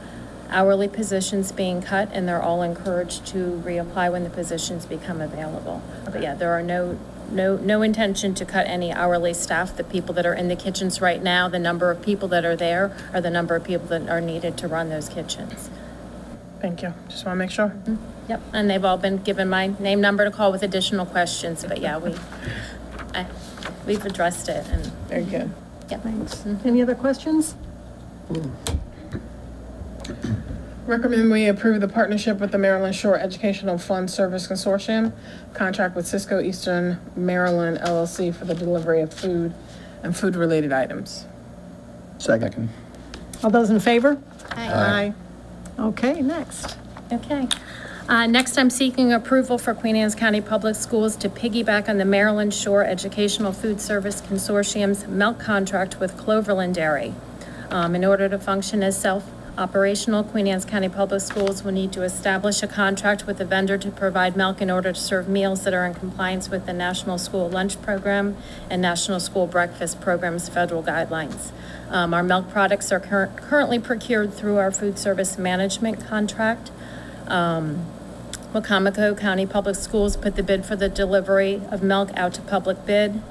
hourly positions being cut, and they're all encouraged to reapply when the positions become available. But yeah, there are no, no, no intention to cut any hourly staff. The people that are in the kitchens right now, the number of people that are there are the number of people that are needed to run those kitchens. Thank you. Just want to make sure. Mm-hmm. Yep, and they've all been given my name, number to call with additional questions, but yeah, we, I, we've addressed it and, Very good. yep. Thanks. Mm-hmm. Any other questions? Hmm. Recommend we approve the partnership with the Maryland Shore Educational Fund Service Consortium, contract with Sysco Eastern Maryland LLC for the delivery of food and food-related items. Second. All those in favor? Aye. Aye. Okay, next. Okay. Uh, Next, I'm seeking approval for Queen Anne's County Public Schools to piggyback on the Maryland Shore Educational Food Service Consortium's milk contract with Cloverland Dairy. Um, In order to function as self-operational, Queen Anne's County Public Schools will need to establish a contract with a vendor to provide milk in order to serve meals that are in compliance with the National School Lunch Program and National School Breakfast Program's federal guidelines. Um, Our milk products are cur- currently procured through our food service management contract. Um, County Public Schools put the bid for the delivery of milk out to public bid.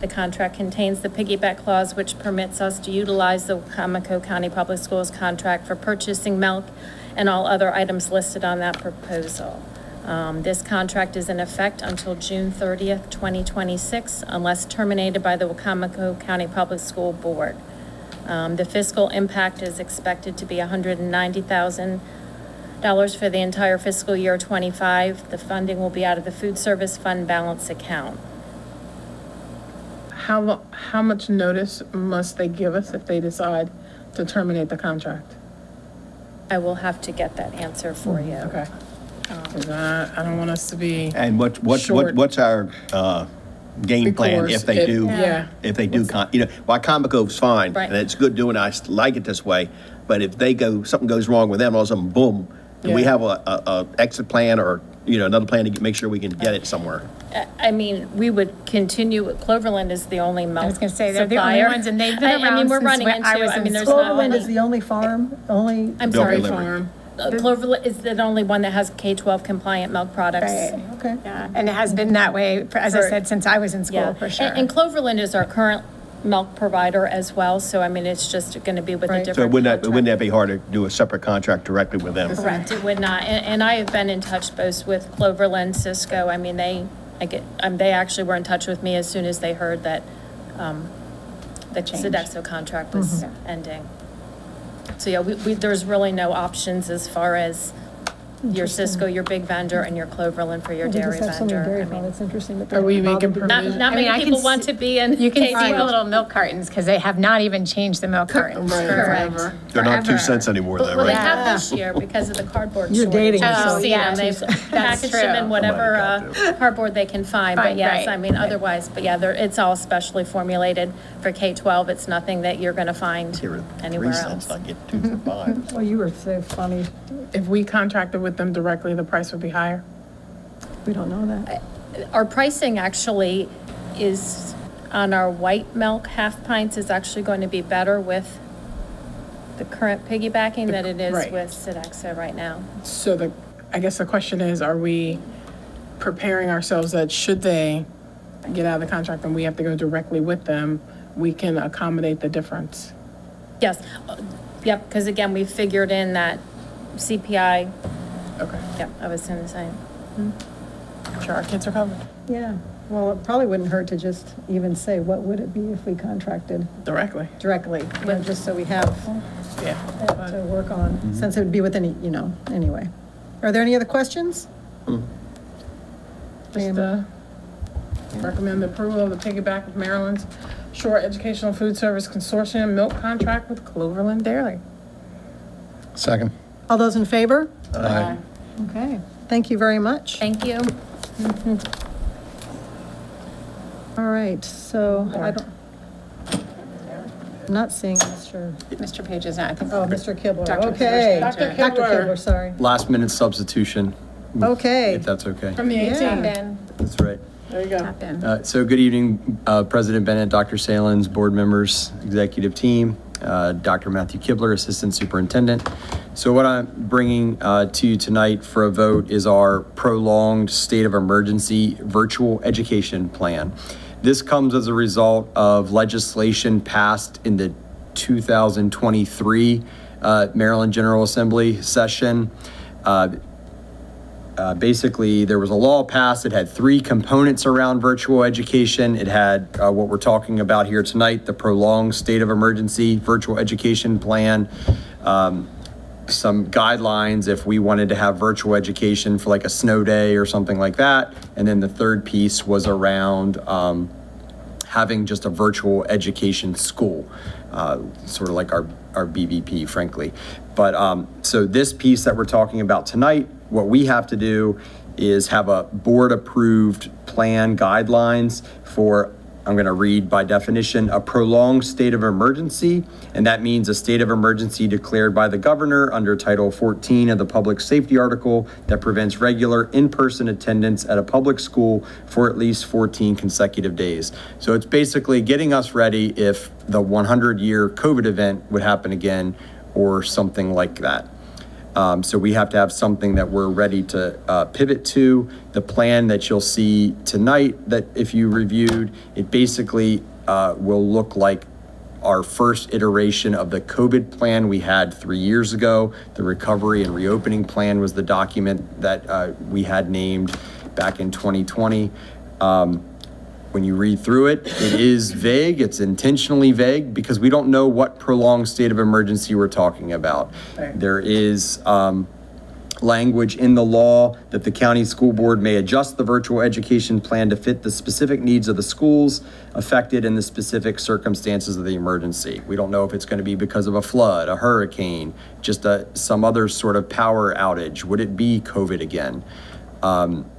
The contract contains the piggyback clause, which permits us to utilize the Wacomico County Public Schools contract for purchasing milk and all other items listed on that proposal. Um, This contract is in effect until June 30th, 2026, unless terminated by the Wacomico County Public School Board. Um, The fiscal impact is expected to be $190,000 for the entire fiscal year '25. The funding will be out of the food service fund balance account. How, lo- how much notice must they give us if they decide to terminate the contract? I will have to get that answer for you. Okay. 'Cause I, I don't want us to be, And what, what, what, what's our, uh, game plan if they if- do? Yeah. If they do, con- you know, Wicomico's fine, Right. and it's good doing, it, I s- like it this way, but if they go, something goes wrong with them, all of a sudden, boom, and we Yeah. have a, a, a exit plan or, you know, another plan to get- make sure we can get it somewhere. I- I mean, we would continue, Cloverland is the only milk I was gonna say, they're the only ones, and they've been I- I mean, around we're since running when I into- was I in mean, there's school. not Cloverland is many- the only farm, only, I'm Bill sorry, delivery. farm. Uh, Cloverland is the only one that has K-12 compliant milk products. Right. okay. Yeah, and it has been that way, for- as I For- said, since I was in school, Yeah. for sure. And and Cloverland is our current milk provider as well, so I mean, it's just going to be with a different So wouldn't that, contract. wouldn't that be hard to do a separate contract directly with them? Correct, it would not. And, and I have been in touch both with Cloverland, Sysco. I mean, they, I get, um, they actually were in touch with me as soon as they heard that, um, the Sodexo contract was ending. So, yeah, we, we, there's really no options as far as your Sysco, your big vendor, and your Cloverland for your We dairy just have so vendor. dairy I mean, farms, it's interesting that. Are we they're making bothered Not, provision? not I mean, I many can people want see- to be in You can see the little milk cartons, because they have not even changed the milk cartons. Right, Correct. forever. They're not two Forever. cents anymore though, Well, they right? have this year because of the cardboard You're shortage. dating You've yourself. seen Yeah, them. They've that's packaged them in true. whatever uh, Somebody got cardboard they can find. But Find, yes, right. I mean, otherwise, but yeah, they're, it's all specially formulated for K-12. It's nothing that you're going to find Here anywhere Three else. cents, I get two for five. Well, you were so funny. If we contracted with them directly, the price would be higher? We don't know that. Our pricing actually is on our white milk half pints is actually going to be better with the current piggybacking than it is Right. with Sodexo right now. So the, I guess the question is, are we preparing ourselves that should they get out of the contract and we have to go directly with them, we can accommodate the difference? Yes, uh, yep, because again, we figured in that CPI, Okay, yep, I was going to say. Hmm. sure, our kids are covered Yeah, well, it probably wouldn't hurt to just even say, what would it be if we contracted directly, directly? you know, Just so we have yeah. that to work on, mm-hmm. since it would be within, you know, anyway. Are there any other questions? Mm. Just, uh, recommend the approval of the piggyback of Maryland's Shore Educational Food Service Consortium milk contract with Cloverland Dairy. Second. All those in favor? Aye. Okay, thank you very much. Thank you. All right, so I don't, I'm not seeing Mr., Mr. Page is not, I think. oh, Mr. Kibble, Dr. okay. Dr. Dr. Kibler. Sorry. last minute substitution. Okay. If that's okay. From the Yeah. 18. That's right. There you go. Tap in. Uh, So good evening, uh, President Bennett, Dr. Saelens, board members, executive team, uh, Dr. Matthew Kibler, Assistant Superintendent. So what I'm bringing uh, to you tonight for a vote is our prolonged state of emergency virtual education plan. This comes as a result of legislation passed in the 2023 uh, Maryland General Assembly session. Uh, basically, there was a law passed. It had three components around virtual education. It had uh, what we're talking about here tonight, the prolonged state of emergency virtual education plan. Um, some guidelines if we wanted to have virtual education for like a snow day or something like that. And then the third piece was around um, having just a virtual education school, uh, sort of like our, our BVP, frankly. But um, so this piece that we're talking about tonight, what we have to do is have a board approved plan guidelines for I'm going to read by definition a prolonged state of emergency, and that means a state of emergency declared by the governor under Title 14 of the Public Safety Article that prevents regular in person attendance at a public school for at least 14 consecutive days. So it's basically getting us ready if the 100 year COVID event would happen again or something like that. Um, so we have to have something that we're ready to uh, pivot to. The plan that you'll see tonight, that if you reviewed, it basically uh, will look like our first iteration of the COVID plan we had three years ago. The recovery and reopening plan was the document that uh, we had named back in 2020. Um, when you read through it, it is vague. It's intentionally vague because we don't know what prolonged state of emergency we're talking about. There is um, language in the law that the county school board may adjust the virtual education plan to fit the specific needs of the schools affected in the specific circumstances of the emergency. We don't know if it's going to be because of a flood, a hurricane, just a, some other sort of power outage. Would it be COVID again? Um,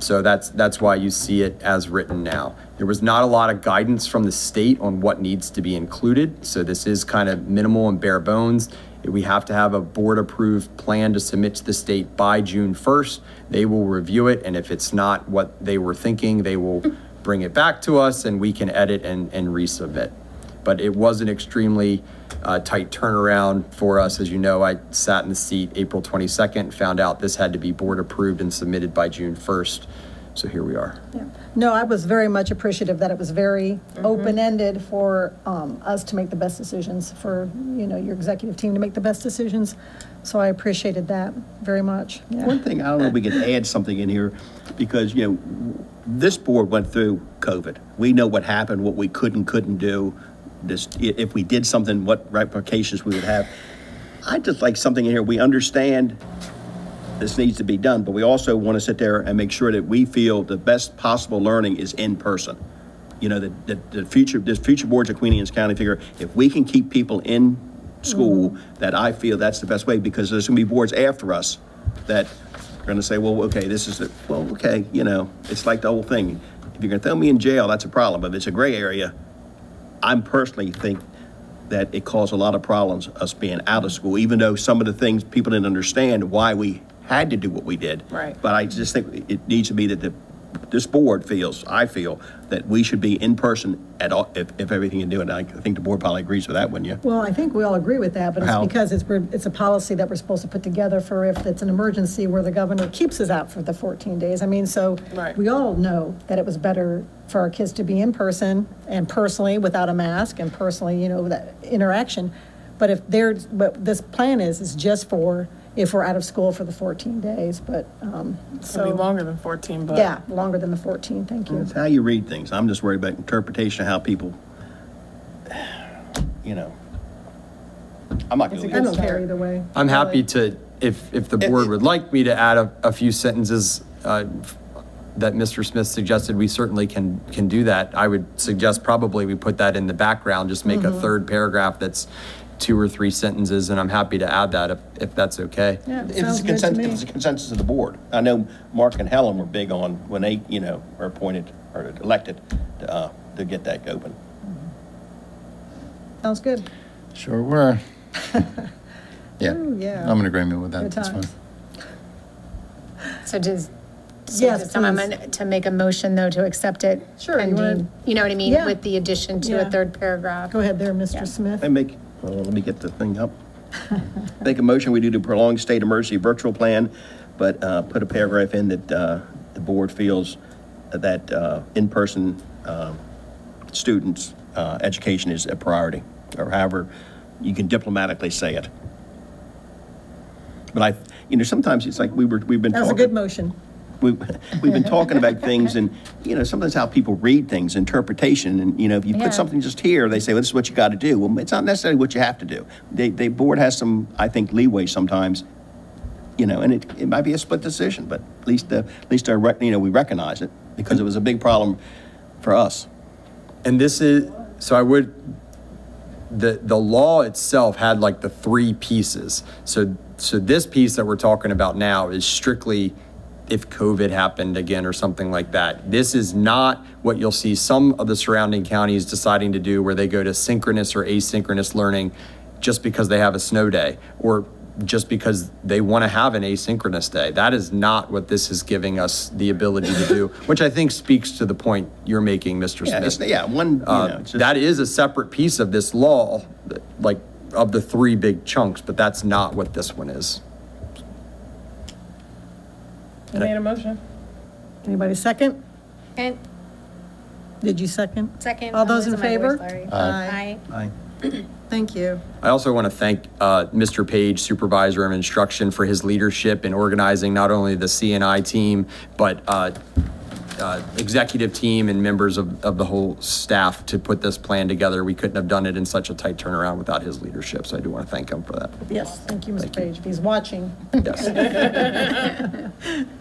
so that's, that's why you see it as written now. There was not a lot of guidance from the state on what needs to be included, so this is kind of minimal and bare bones. We have to have a board-approved plan to submit to the state by June 1st. They will review it, and if it's not what they were thinking, they will bring it back to us, and we can edit and, and resubmit. But it was an extremely uh, tight turnaround for us. As you know, I sat in the seat April 22nd, found out this had to be board-approved and submitted by June 1st. So here we are. Yeah. No, I was very much appreciative that it was very open-ended for um, us to make the best decisions, for, you know, your executive team to make the best decisions. So I appreciated that very much, yeah. One thing, I don't know if we can add something in here, because, you know, this board went through COVID. We know what happened, what we could and couldn't do, this, if we did something, what ramifications we would have. I'd just like something in here, we understand this needs to be done, but we also want to sit there and make sure that we feel the best possible learning is in person. You know, that, that the future, the future boards of Queen Anne's County figure, if we can keep people in school, mm-hmm. that I feel that's the best way, because there's going to be boards after us that are going to say, well, okay, this is, the well, okay, you know, it's like the whole thing. If you're going to throw me in jail, that's a problem, but if it's a gray area, I'm personally think that it caused a lot of problems, us being out of school, even though some of the things, people didn't understand why we had to do what we did. Right. But I just think it needs to be that the this board feels, I feel, that we should be in person at all, if, if everything you do, and I think the board probably agrees with that, wouldn't you? Well, I think we all agree with that, but it's because it's, it's a policy that we're supposed to put together for if it's an emergency where the governor keeps us out for the 14 days. I mean, so Right. we all know that it was better for our kids to be in person and personally without a mask and personally, you know, that interaction. But if there's, but this plan is, is just for if we're out of school for the 14 days, but, um, It'll be so, longer than 14, but. yeah, longer than the 14, thank you. It's how you read things. I'm just worried about interpretation of how people, you know. I'm not It's a going I to don't care either way. I'm happy to, if, if the board would like me to add a, a few sentences uh, that Mr. Smith suggested, we certainly can, can do that. I would suggest probably we put that in the background, just make a third paragraph that's two or three sentences, and I'm happy to add that if, if that's okay. Yeah, If it's a good consensus, if it's a consensus of the board. I know Mark and Helen were big on, when they, you know, were appointed or elected, to, uh, to get that open. Sounds good. Sure were. Yeah, Ooh, yeah. I'm in agreement with that. Good That's fine. times. So does, so Yes, does someone please. to make a motion, though, to accept it? Sure, you wanna- pending- You know what I mean? Yeah. With the addition to Yeah. a third paragraph? Go ahead there, Mr. Smith. I make, well, let me get the thing up. Make a motion, we do the prolonged state emergency virtual plan, but uh, put a paragraph in that uh, the board feels that uh, in-person uh, students' uh, education is a priority, or however you can diplomatically say it. But I, you know, sometimes it's like we were, we've been That talking. was a good motion. We, we've been talking about things and, you know, sometimes how people read things, interpretation, and, you know, if you Yeah. put something just here, they say, well, this is what you got to do. Well, it's not necessarily what you have to do. They, the board has some, I think, leeway sometimes, you know, and it, it might be a split decision, but at least, uh, at least, our rec- you know, we recognize it because it was a big problem for us. And this is, so I would, the, the law itself had like the three pieces. So, so this piece that we're talking about now is strictly if COVID happened again or something like that. This is not what you'll see some of the surrounding counties deciding to do where they go to synchronous or asynchronous learning just because they have a snow day or just because they want to have an asynchronous day. That is not what this is giving us the ability to do, which I think speaks to the point you're making, Mr. Yeah, Smith. yeah, one, know, Uh, it's just- That is a separate piece of this law, like, of the three big chunks, but that's not what this one is. You made a motion? Anybody second? And Did you second? second. All those in favor? voice, sorry. Aye. Aye. Thank you. I also want to thank uh, Mr. Page, Supervisor of Instruction, for his leadership in organizing not only the C&I team, but uh, uh, executive team and members of, of the whole staff to put this plan together. We couldn't have done it in such a tight turnaround without his leadership, so I do want to thank him for that. Yes, thank you, Mr. Page. If he's watching. Yes.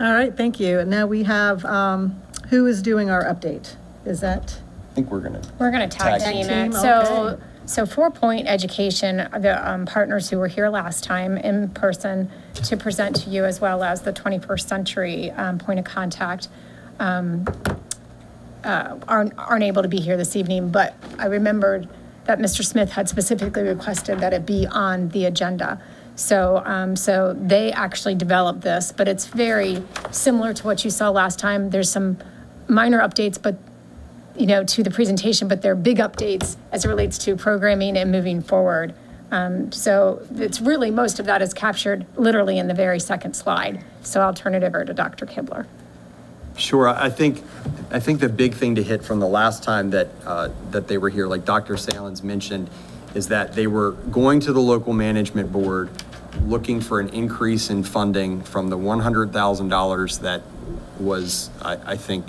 All right, thank you. And now we have, um, who is doing our update? Is that, I think we're going to, We're going to tag Tag team team, it. So, okay. so Four Point Education, the um, partners who were here last time in person to present to you, as well as the 21st Century um, Point of Contact, um, uh, aren't, aren't able to be here this evening, but I remembered that Mr. Smith had specifically requested that it be on the agenda. So, um, so they actually developed this, but it's very similar to what you saw last time. There's some minor updates, but you know, to the presentation, but they're big updates as it relates to programming and moving forward. Um, so it's really, most of that is captured literally in the very second slide. So I'll turn it over to Dr. Kibler. Sure, I think, I think the big thing to hit from the last time that, uh, that they were here, like Dr. Saelens mentioned, is that they were going to the local management board, looking for an increase in funding from the $100,000 that was, I, I think,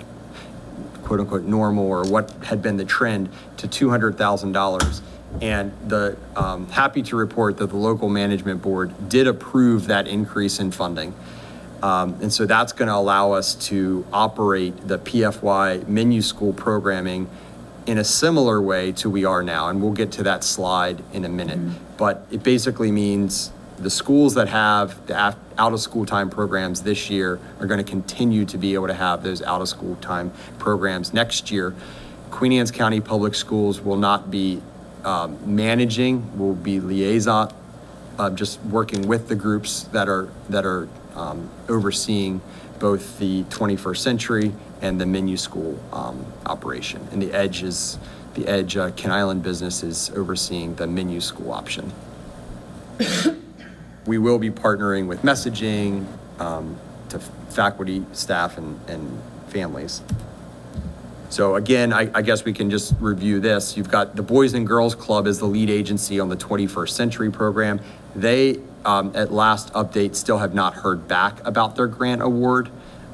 quote unquote, normal or what had been the trend to $200,000. And the, um, happy to report that the local management board did approve that increase in funding. Um, And so that's going to allow us to operate the PFY menu school programming in a similar way to we are now. And we'll get to that slide in a minute. But it basically means the schools that have the out-of-school time programs this year are going to continue to be able to have those out-of-school time programs next year. Queen Anne's County Public Schools will not be um, managing, will be liaison, uh, just working with the groups that are, that are um, overseeing both the 21st Century and the menu school um, operation. And the Edge is, the Edge uh, Kent Island business is overseeing the menu school option. We will be partnering with messaging um, to faculty, staff, and, and families. So again, I, I guess we can just review this. You've got the Boys and Girls Club as the lead agency on the 21st Century Program. They, um, at last update, still have not heard back about their grant award.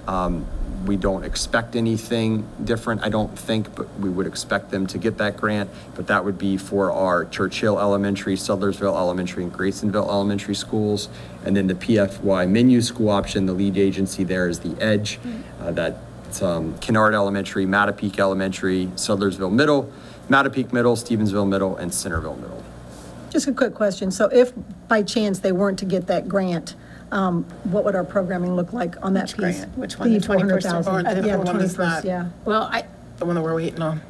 Um, we don't expect anything different, I don't think, but we would expect them to get that grant. But that would be for our Churchill Elementary, Sudlersville Elementary, and Graysonville Elementary schools. And then the PFY menu school option, the lead agency there is the Edge. Uh, that's um, Kennard Elementary, Matapeake Elementary, Sudlersville Middle, Matapeake Middle, Stevensville Middle, and Centreville Middle. Just a quick question. So if by chance they weren't to get that grant, um, what would our programming look like on that Which piece? grant? Which one? The 21st 400,000. century? Yeah, The one that's 21st, not- yeah. Well, I, The one that we're waiting on.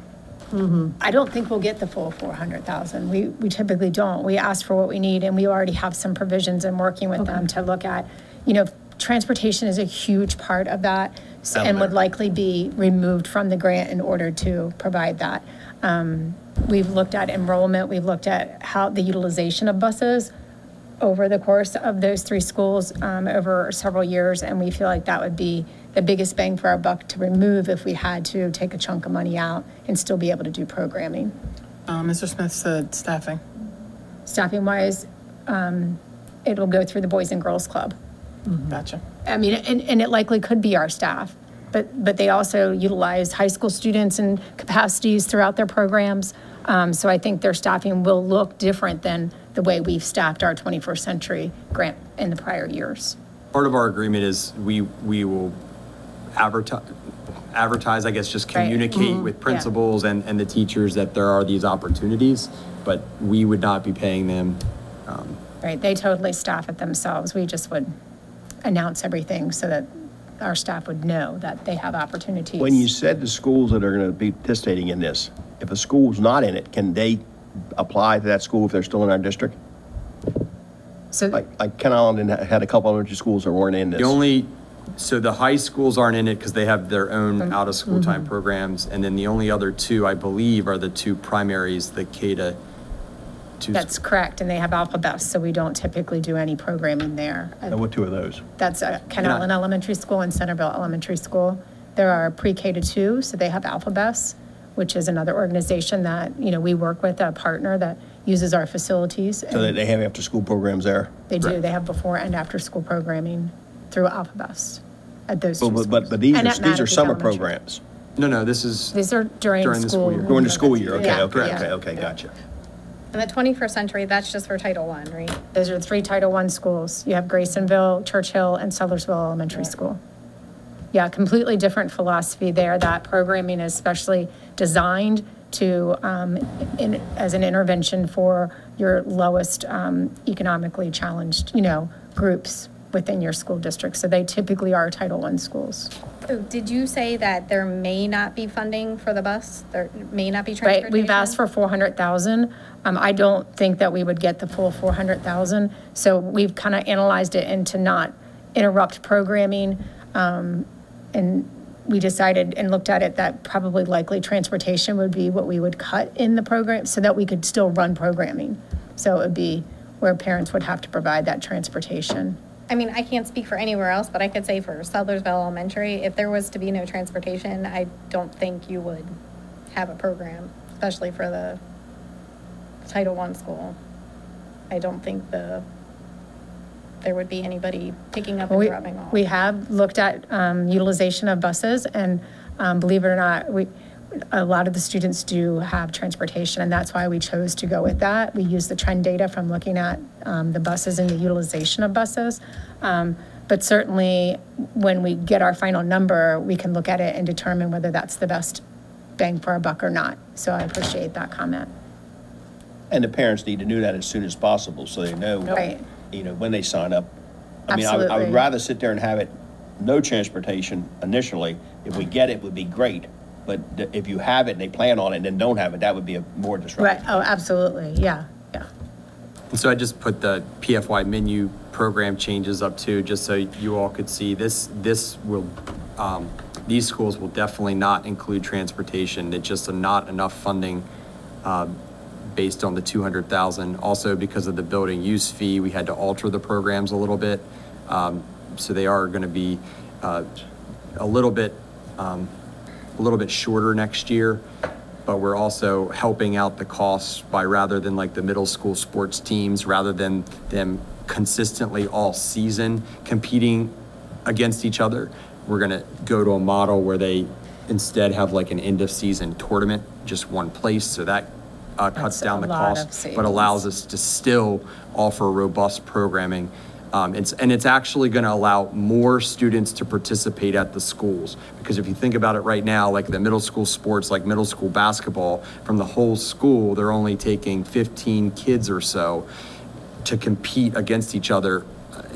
I don't think we'll get the full 400,000. We, we typically don't. We ask for what we need, and we already have some provisions in working with them to look at, you know, transportation is a huge part of that s- and would Elevator. likely be removed from the grant in order to provide that. Um, We've looked at enrollment, we've looked at how the utilization of buses over the course of those three schools um, over several years, and we feel like that would be the biggest bang for our buck to remove if we had to take a chunk of money out and still be able to do programming. Uh, Mr. Smith said staffing. Staffing wise, um, it'll go through the Boys and Girls Club. Gotcha. I mean, and, and it likely could be our staff, but, but they also utilize high school students and capacities throughout their programs. Um, so I think their staffing will look different than the way we've staffed our 21st century grant in the prior years. Part of our agreement is we, we will advertise, advertise, I guess, just Right. communicate with principals and, and the teachers that there are these opportunities, but we would not be paying them. um, Right, they totally staff it themselves. We just would announce everything so that our staff would know that they have opportunities. When you said the schools that are going to be participating in this, if a school's not in it, can they apply to that school if they're still in our district? So, Like, like Kent Island had a couple elementary schools that weren't in this. The only, so the high schools aren't in it because they have their own out-of-school time programs. And then the only other two, I believe, are the two primaries, the K to two. that's correct, and they have Alpha Best, so we don't typically do any programming there. Now, What two of those? That's uh, Kent Yeah. Island Elementary School and Centreville Elementary School. There are pre-K to two, so they have Alpha Best, which is another organization that, you know, we work with, a partner that uses our facilities. So that and they have after-school programs there? They do, they have before and after-school programming through Alpha Best at those two But, schools. but, but these And are, these are summer Elementary. programs. No, no, this is, These are during During the school school. year. During the school year, okay, Yeah, okay, yeah. okay, okay, gotcha. And the 21st century, that's just for Title I, right? Those are three Title I schools. You have Graysonville, Churchill, and Sudlersville Elementary School. Yeah, completely different philosophy there. That programming is specially designed to, um, in, as an intervention for your lowest um, economically challenged, you know, groups within your school district. So they typically are Title I schools. So did you say that there may not be funding for the bus? There may not be Right, transportation? we've asked for 400,000. Um, I don't think that we would get the full 400,000. So we've kind of analyzed it into not interrupt programming. Um, and we decided and looked at it that probably likely transportation would be what we would cut in the program so that we could still run programming. So it would be where parents would have to provide that transportation. I mean, I can't speak for anywhere else, but I could say for Sudlersville Elementary, if there was to be no transportation, I don't think you would have a program, especially for the Title I school. I don't think the, there would be anybody picking up and We, dropping off. we have looked at um, utilization of buses, and um, believe it or not, we, a lot of the students do have transportation, and that's why we chose to go with that. We use the trend data from looking at um, the buses and the utilization of buses. Um, But certainly, when we get our final number, we can look at it and determine whether that's the best bang for our buck or not. So I appreciate that comment. And the parents need to do that as soon as possible, so they know, Right. You know, when they sign up. I mean, I would, I would rather sit there and have it, no transportation initially. If we get it, would be great. But th- if you have it and they plan on it and then don't have it, that would be a more disruptive. Right, oh, absolutely, yeah, yeah. And so I just put the PFY menu program changes up too, just so you all could see. This, this will, um, these schools will definitely not include transportation. It's just a, not enough funding um, based on the 200,000. Also, because of the building use fee, we had to alter the programs a little bit. Um, So they are going to be uh, a little bit, um, a little bit shorter next year, but we're also helping out the costs by rather than like the middle school sports teams, rather than them consistently all season competing against each other, we're going to go to a model where they instead have like an end of season tournament, just one place. So that uh, cuts That's down the cost, but allows us to still offer robust programming. Um, it's, and it's actually going to allow more students to participate at the schools. Because if you think about it right now, like the middle school sports, like middle school basketball, from the whole school, they're only taking 15 kids or so to compete against each other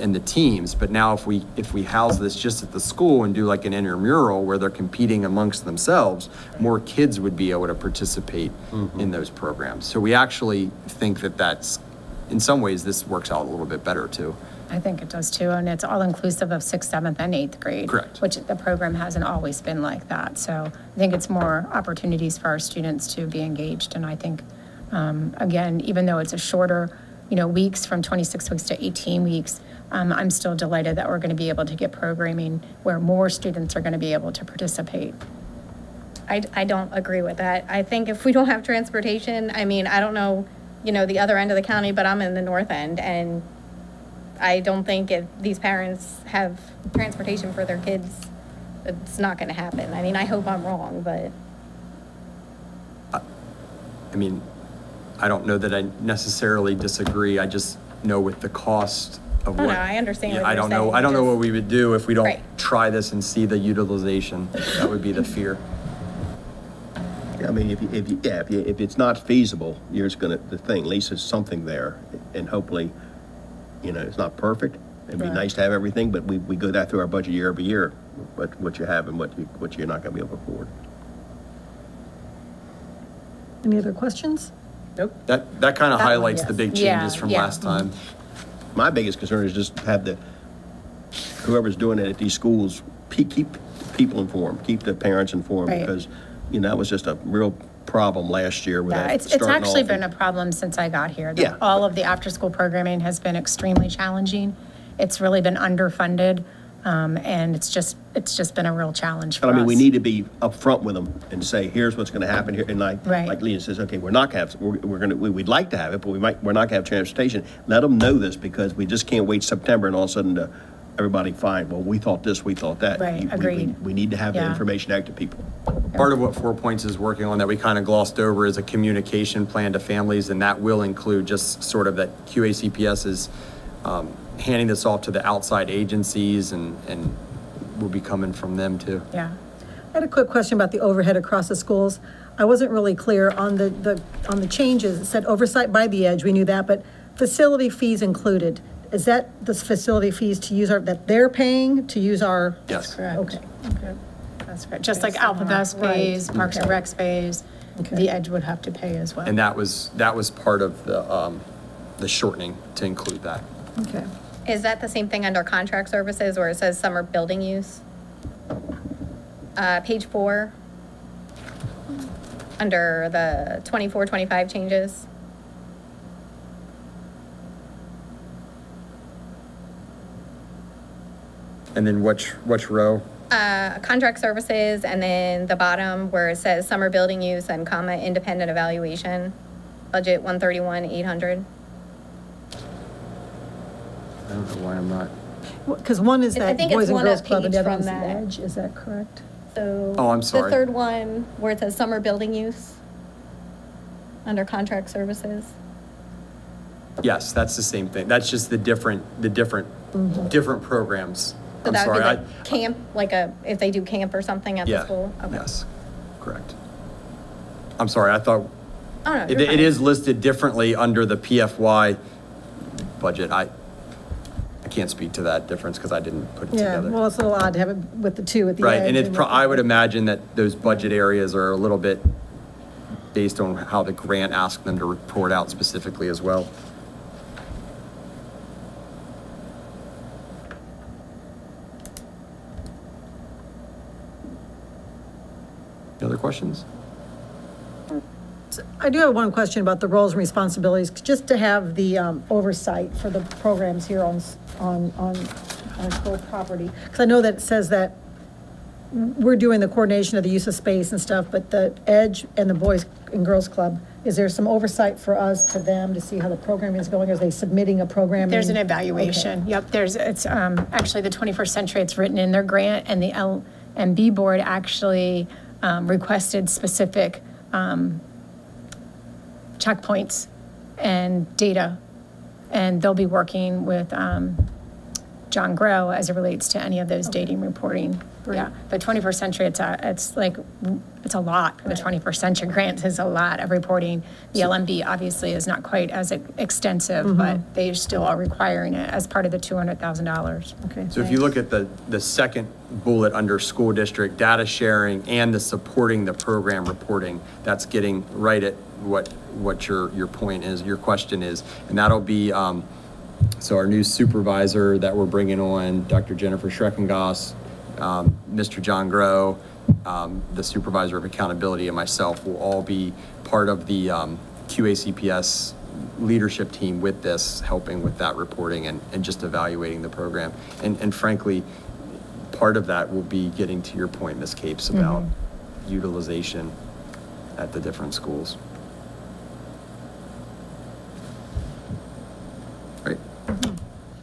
in the teams. But now if we, if we house this just at the school and do like an intramural where they're competing amongst themselves, more kids would be able to participate in those programs. So we actually think that that's, in some ways, this works out a little bit better too. I think it does too, and it's all inclusive of sixth, seventh, and eighth grade. Correct. Which the program hasn't always been like that. So I think it's more opportunities for our students to be engaged. And I think, um, again, even though it's a shorter, you know, weeks from 26 weeks to 18 weeks, um, I'm still delighted that we're going to be able to get programming where more students are going to be able to participate. I, I don't agree with that. I think if we don't have transportation, I mean, I don't know, you know, the other end of the county, but I'm in the north end, and I don't think if these parents have transportation for their kids, it's not gonna happen. I mean, I hope I'm wrong, but. I mean, I don't know that I necessarily disagree. I just know with the cost of Oh, what. no, I understand Yeah, what I you're don't know, saying, I don't know what we would do if we don't Right. try this and see the utilization. That would be the fear. I mean, if you, if you, yeah, if you, if it's not feasible, you're just gonna, the thing, at least there's something there. And hopefully, you know, it's not perfect. It'd be Right. nice to have everything, but we, we go that through our budget year over year, what, what you have and what you, what you're not gonna be able to afford. Any other questions? That, that kind of That one, highlights the yes. big Yeah, changes from yeah. last mm-hmm. time. My biggest concern is just have the, whoever's doing it at these schools, pe- keep people informed, keep the parents informed, Right. because, you know, that was just a real problem last year with Yeah, that it's, it's starting actually off been a problem since I got here. that Yeah. All of the after-school programming has been extremely challenging. It's really been underfunded, um, and it's just, it's just been a real challenge for But us. I mean, we need to be upfront with them and say, here's what's gonna happen here, and like, Right. like Leah says, okay, we're not gonna have, we're, we're gonna, we- we'd like to have it, but we might, we're not gonna have transportation. Let them know this, because we just can't wait September and all of a sudden, uh, everybody find, well, we thought this, we thought that. Right, We- we- agreed. We need to have the information out to people. Part of what Four Points is working on that we kind of glossed over is a communication plan to families, and that will include just sort of that QACPS is um, handing this off to the outside agencies and, and will be coming from them too. Yeah. I had a quick question about the overhead across the schools. I wasn't really clear on the, the, on the changes. It said oversight by the edge, we knew that, but facility fees included. Is that the facility fees to use our, that they're paying to use our? Yes. Okay. Okay. That's correct. Just like Based Alpha our- Best pays, right, Parks and okay. Recs pays, Okay. the Edge would have to pay as well. And that was, that was part of the, um, the shortening to include that. Okay. Is that the same thing under contract services where it says summer building use? Uh, page four, under the 24, 25 changes. And then which, which row? Uh, contract services and then the bottom where it says summer building use and comma independent evaluation, budget 131, 800. I don't know why I'm not. Because one is I that think it's Boys and one Girls up Club and the page other from one's the that. Edge, is that correct? So. Oh, I'm The sorry. third one where it says summer building use, under contract services. Yes, that's the same thing. That's just the different, the different, mm-hmm. different programs. So I'm that would be sorry. I- like camp, like a, if they do camp or something at the Yeah, school? Okay. yes, correct. I'm sorry, I thought, Oh, no, it you're it fine. is listed differently under the PFY budget. I, I can't speak to that difference because I didn't put it Yeah, together. well, it's a little odd to have it with the two at the end. Right, and it's, pro- I would imagine that those budget areas are a little bit based on how the grant asked them to report out specifically as well. Any other questions? I do have one question about the roles and responsibilities, just to have the um, oversight for the programs here on, on, on, on school property. Because I know that it says that we're doing the coordination of the use of space and stuff, but the Edge and the Boys and Girls Club, is there some oversight for us to them to see how the programming is going? Are they submitting a program? There's an evaluation. Yep, there's, it's, um, actually the 21st Century, it's written in their grant, and the LMB board actually, um, requested specific, um, checkpoints and data. And they'll be working with, um, John Grow as it relates to any of those dating reporting. Yeah, but 21st Century, it's a, it's like, it's a lot. The 21st Century grant is a lot of reporting. The LMB obviously is not quite as extensive, but they still are requiring it as part of the $200,000. Okay. So if you look at the, the second bullet under school district, data sharing and the supporting the program reporting, that's getting right at what, what your, your point is, your question is. And that'll be, um, so our new supervisor that we're bringing on, Dr. Jennifer Schreckengoss, um, Mr. John Grow, um, the supervisor of accountability and myself will all be part of the, um, QACPS leadership team with this, helping with that reporting and, and just evaluating the program. And, and frankly, part of that will be getting to your point, Ms. Capes, about utilization at the different schools.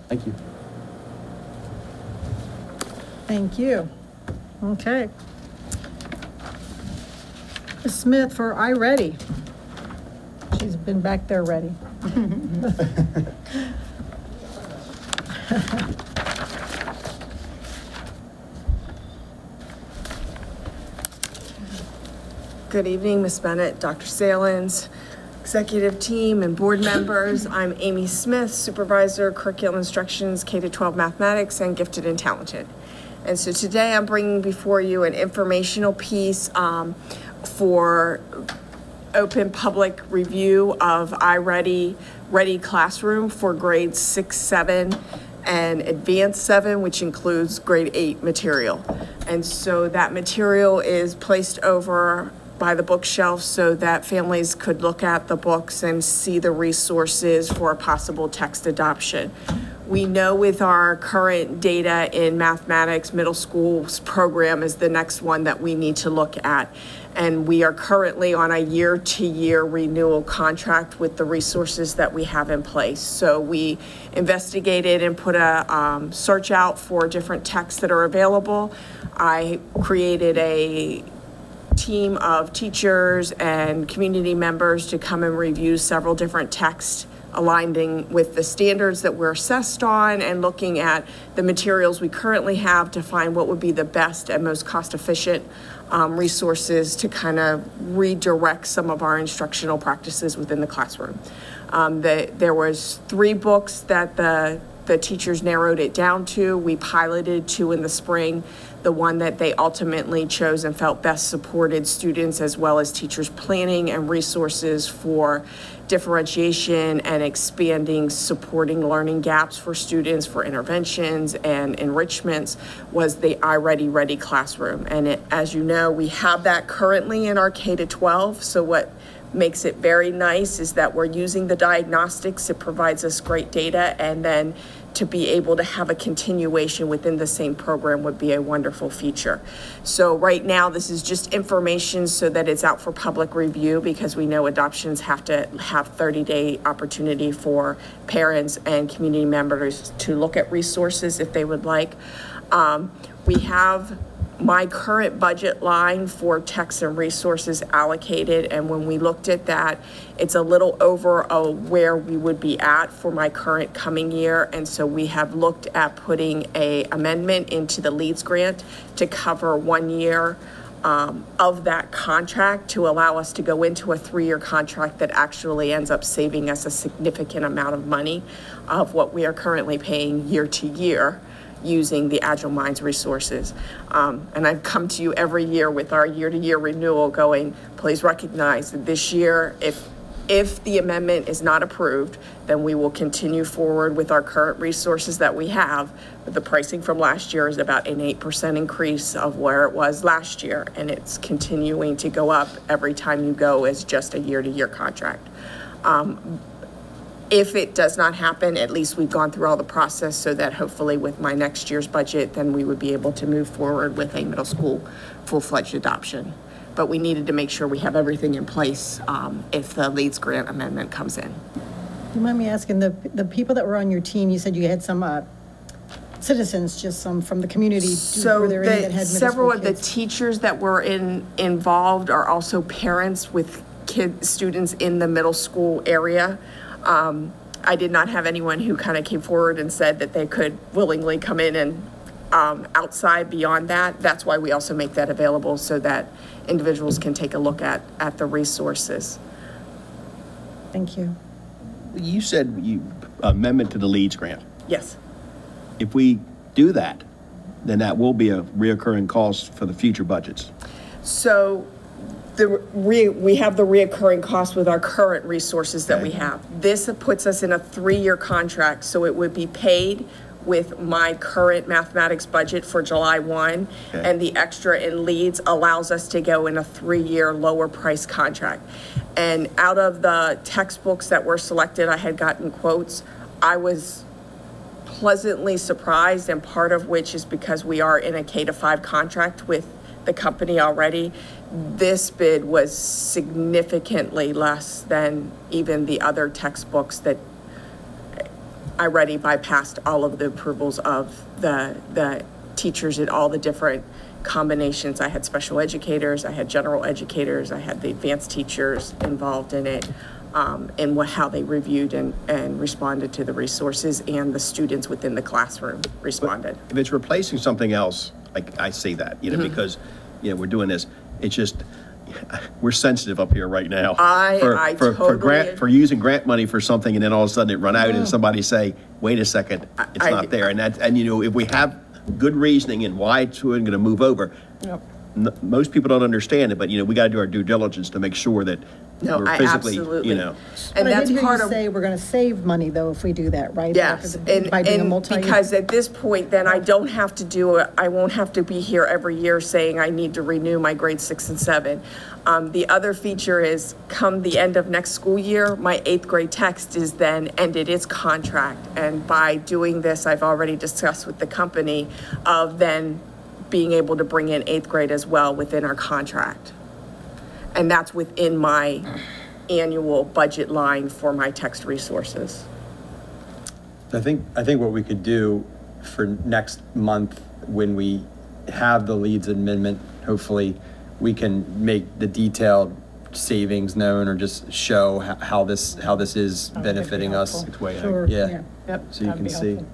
Thank you. Thank you. Okay. Ms. Smith for iReady. She's been back there ready. Good evening, Ms. Bennett, Dr. Saelens, executive team, and board members. I'm Amy Smith, Supervisor, Curriculum Instructions, K-12 Mathematics, and Gifted and Talented. And so today I'm bringing before you an informational piece um, for open public review of iReady Ready Classroom for grades six, seven, and advanced seven, which includes grade eight material. And so that material is placed over by the bookshelf so that families could look at the books and see the resources for possible text adoption. We know with our current data in mathematics, middle school's program is the next one that we need to look at. And we are currently on a year-to-year renewal contract with the resources that we have in place. So we investigated and put a um, search out for different texts that are available. I created a team of teachers and community members to come and review several different texts aligning with the standards that we're assessed on and looking at the materials we currently have to find what would be the best and most cost-efficient um, resources to kind of redirect some of our instructional practices within the classroom. Um, the, there was three books that the the teachers narrowed it down to. We piloted two in the spring. The one that they ultimately chose and felt best supported students as well as teachers' planning and resources for differentiation and expanding supporting learning gaps for students for interventions and enrichments was the iReady Ready classroom. And it, as you know, we have that currently in our K to 12. So what makes it very nice is that we're using the diagnostics. It provides us great data and then to be able to have a continuation within the same program would be a wonderful feature. So right now, this is just information so that it's out for public review because we know adoptions have to have 30-day opportunity for parents and community members to look at resources if they would like. Um, we have my current budget line for text and resources allocated, and when we looked at that, it's a little over uh, where we would be at for my current coming year, and so we have looked at putting a amendment into the leads grant to cover one year um, of that contract to allow us to go into a three-year contract that actually ends up saving us a significant amount of money of what we are currently paying year to year using the Agile Minds resources. Um, and I've come to you every year with our year-to-year renewal going, please recognize that this year, if If the amendment is not approved, then we will continue forward with our current resources that we have. But The pricing from last year is about an 8% increase of where it was last year, and it's continuing to go up every time you go as just a year-to-year contract. Um, If it does not happen, at least we've gone through all the process so that hopefully with my next year's budget, then we would be able to move forward with a middle school full-fledged adoption. But we needed to make sure we have everything in place um, if the LEADS Grant amendment comes in. Do you mind me asking, the, the people that were on your team, you said you had some uh, citizens, just some from the community. So were there any that the, several of the teachers that were in, involved are also parents with kid, students in the middle school area. Um, I did not have anyone who kind of came forward and said that they could willingly come in and, um, outside beyond that. That's why we also make that available so that individuals can take a look at, at the resources. Thank you. You said you, amendment to the LEADS grant. Yes. If we do that, then that will be a reoccurring cost for the future budgets. So the re, we have the reoccurring cost with our current resources that we have. This puts us in a three-year contract, so it would be paid with my current mathematics budget for July 1. Okay. And the extra in leads allows us to go in a three-year lower price contract. And out of the textbooks that were selected, I had gotten quotes. I was pleasantly surprised, and part of which is because we are in a K to five contract with the company already. This bid was significantly less than even the other textbooks that I already bypassed all of the approvals of the, the teachers at all the different combinations. I had special educators, I had general educators, I had the advanced teachers involved in it, um, and what, how they reviewed and, and responded to the resources, and the students within the classroom responded. If it's replacing something else, like, I see that, you know, Mm-hmm. because, you know, we're doing this, it's just, we're sensitive up here right now. I- for- I for- For grant, for using grant money for something, and then all of a sudden it run out, and somebody say, wait a second, it's I- not there. And that, and you know, if we have good reasoning and why it's going to move over, Yep. n- most people don't understand it, but, you know, we got to do our due diligence to make sure that No, we're I physically, absolutely. you know. And But I that's did hear part you of. say we're going to save money, though, if we do that, right? Yes, After the- and, By doing a and multi because at this point, then I don't have to do, it. I won't have to be here every year saying I need to renew my grade six and seven. Um, the other feature is, come the end of next school year, my eighth grade text is then ended its contract. And by doing this, I've already discussed with the company of then being able to bring in eighth grade as well within our contract. And that's within my annual budget line for my text resources. I think, I think what we could do for next month, when we have the leads amendment, hopefully, we can make the detailed savings known or just show ho- how this, how this is oh, benefiting us. It's way out. Sure, Yeah. yeah. Yep. So you that'd can be see. helpful.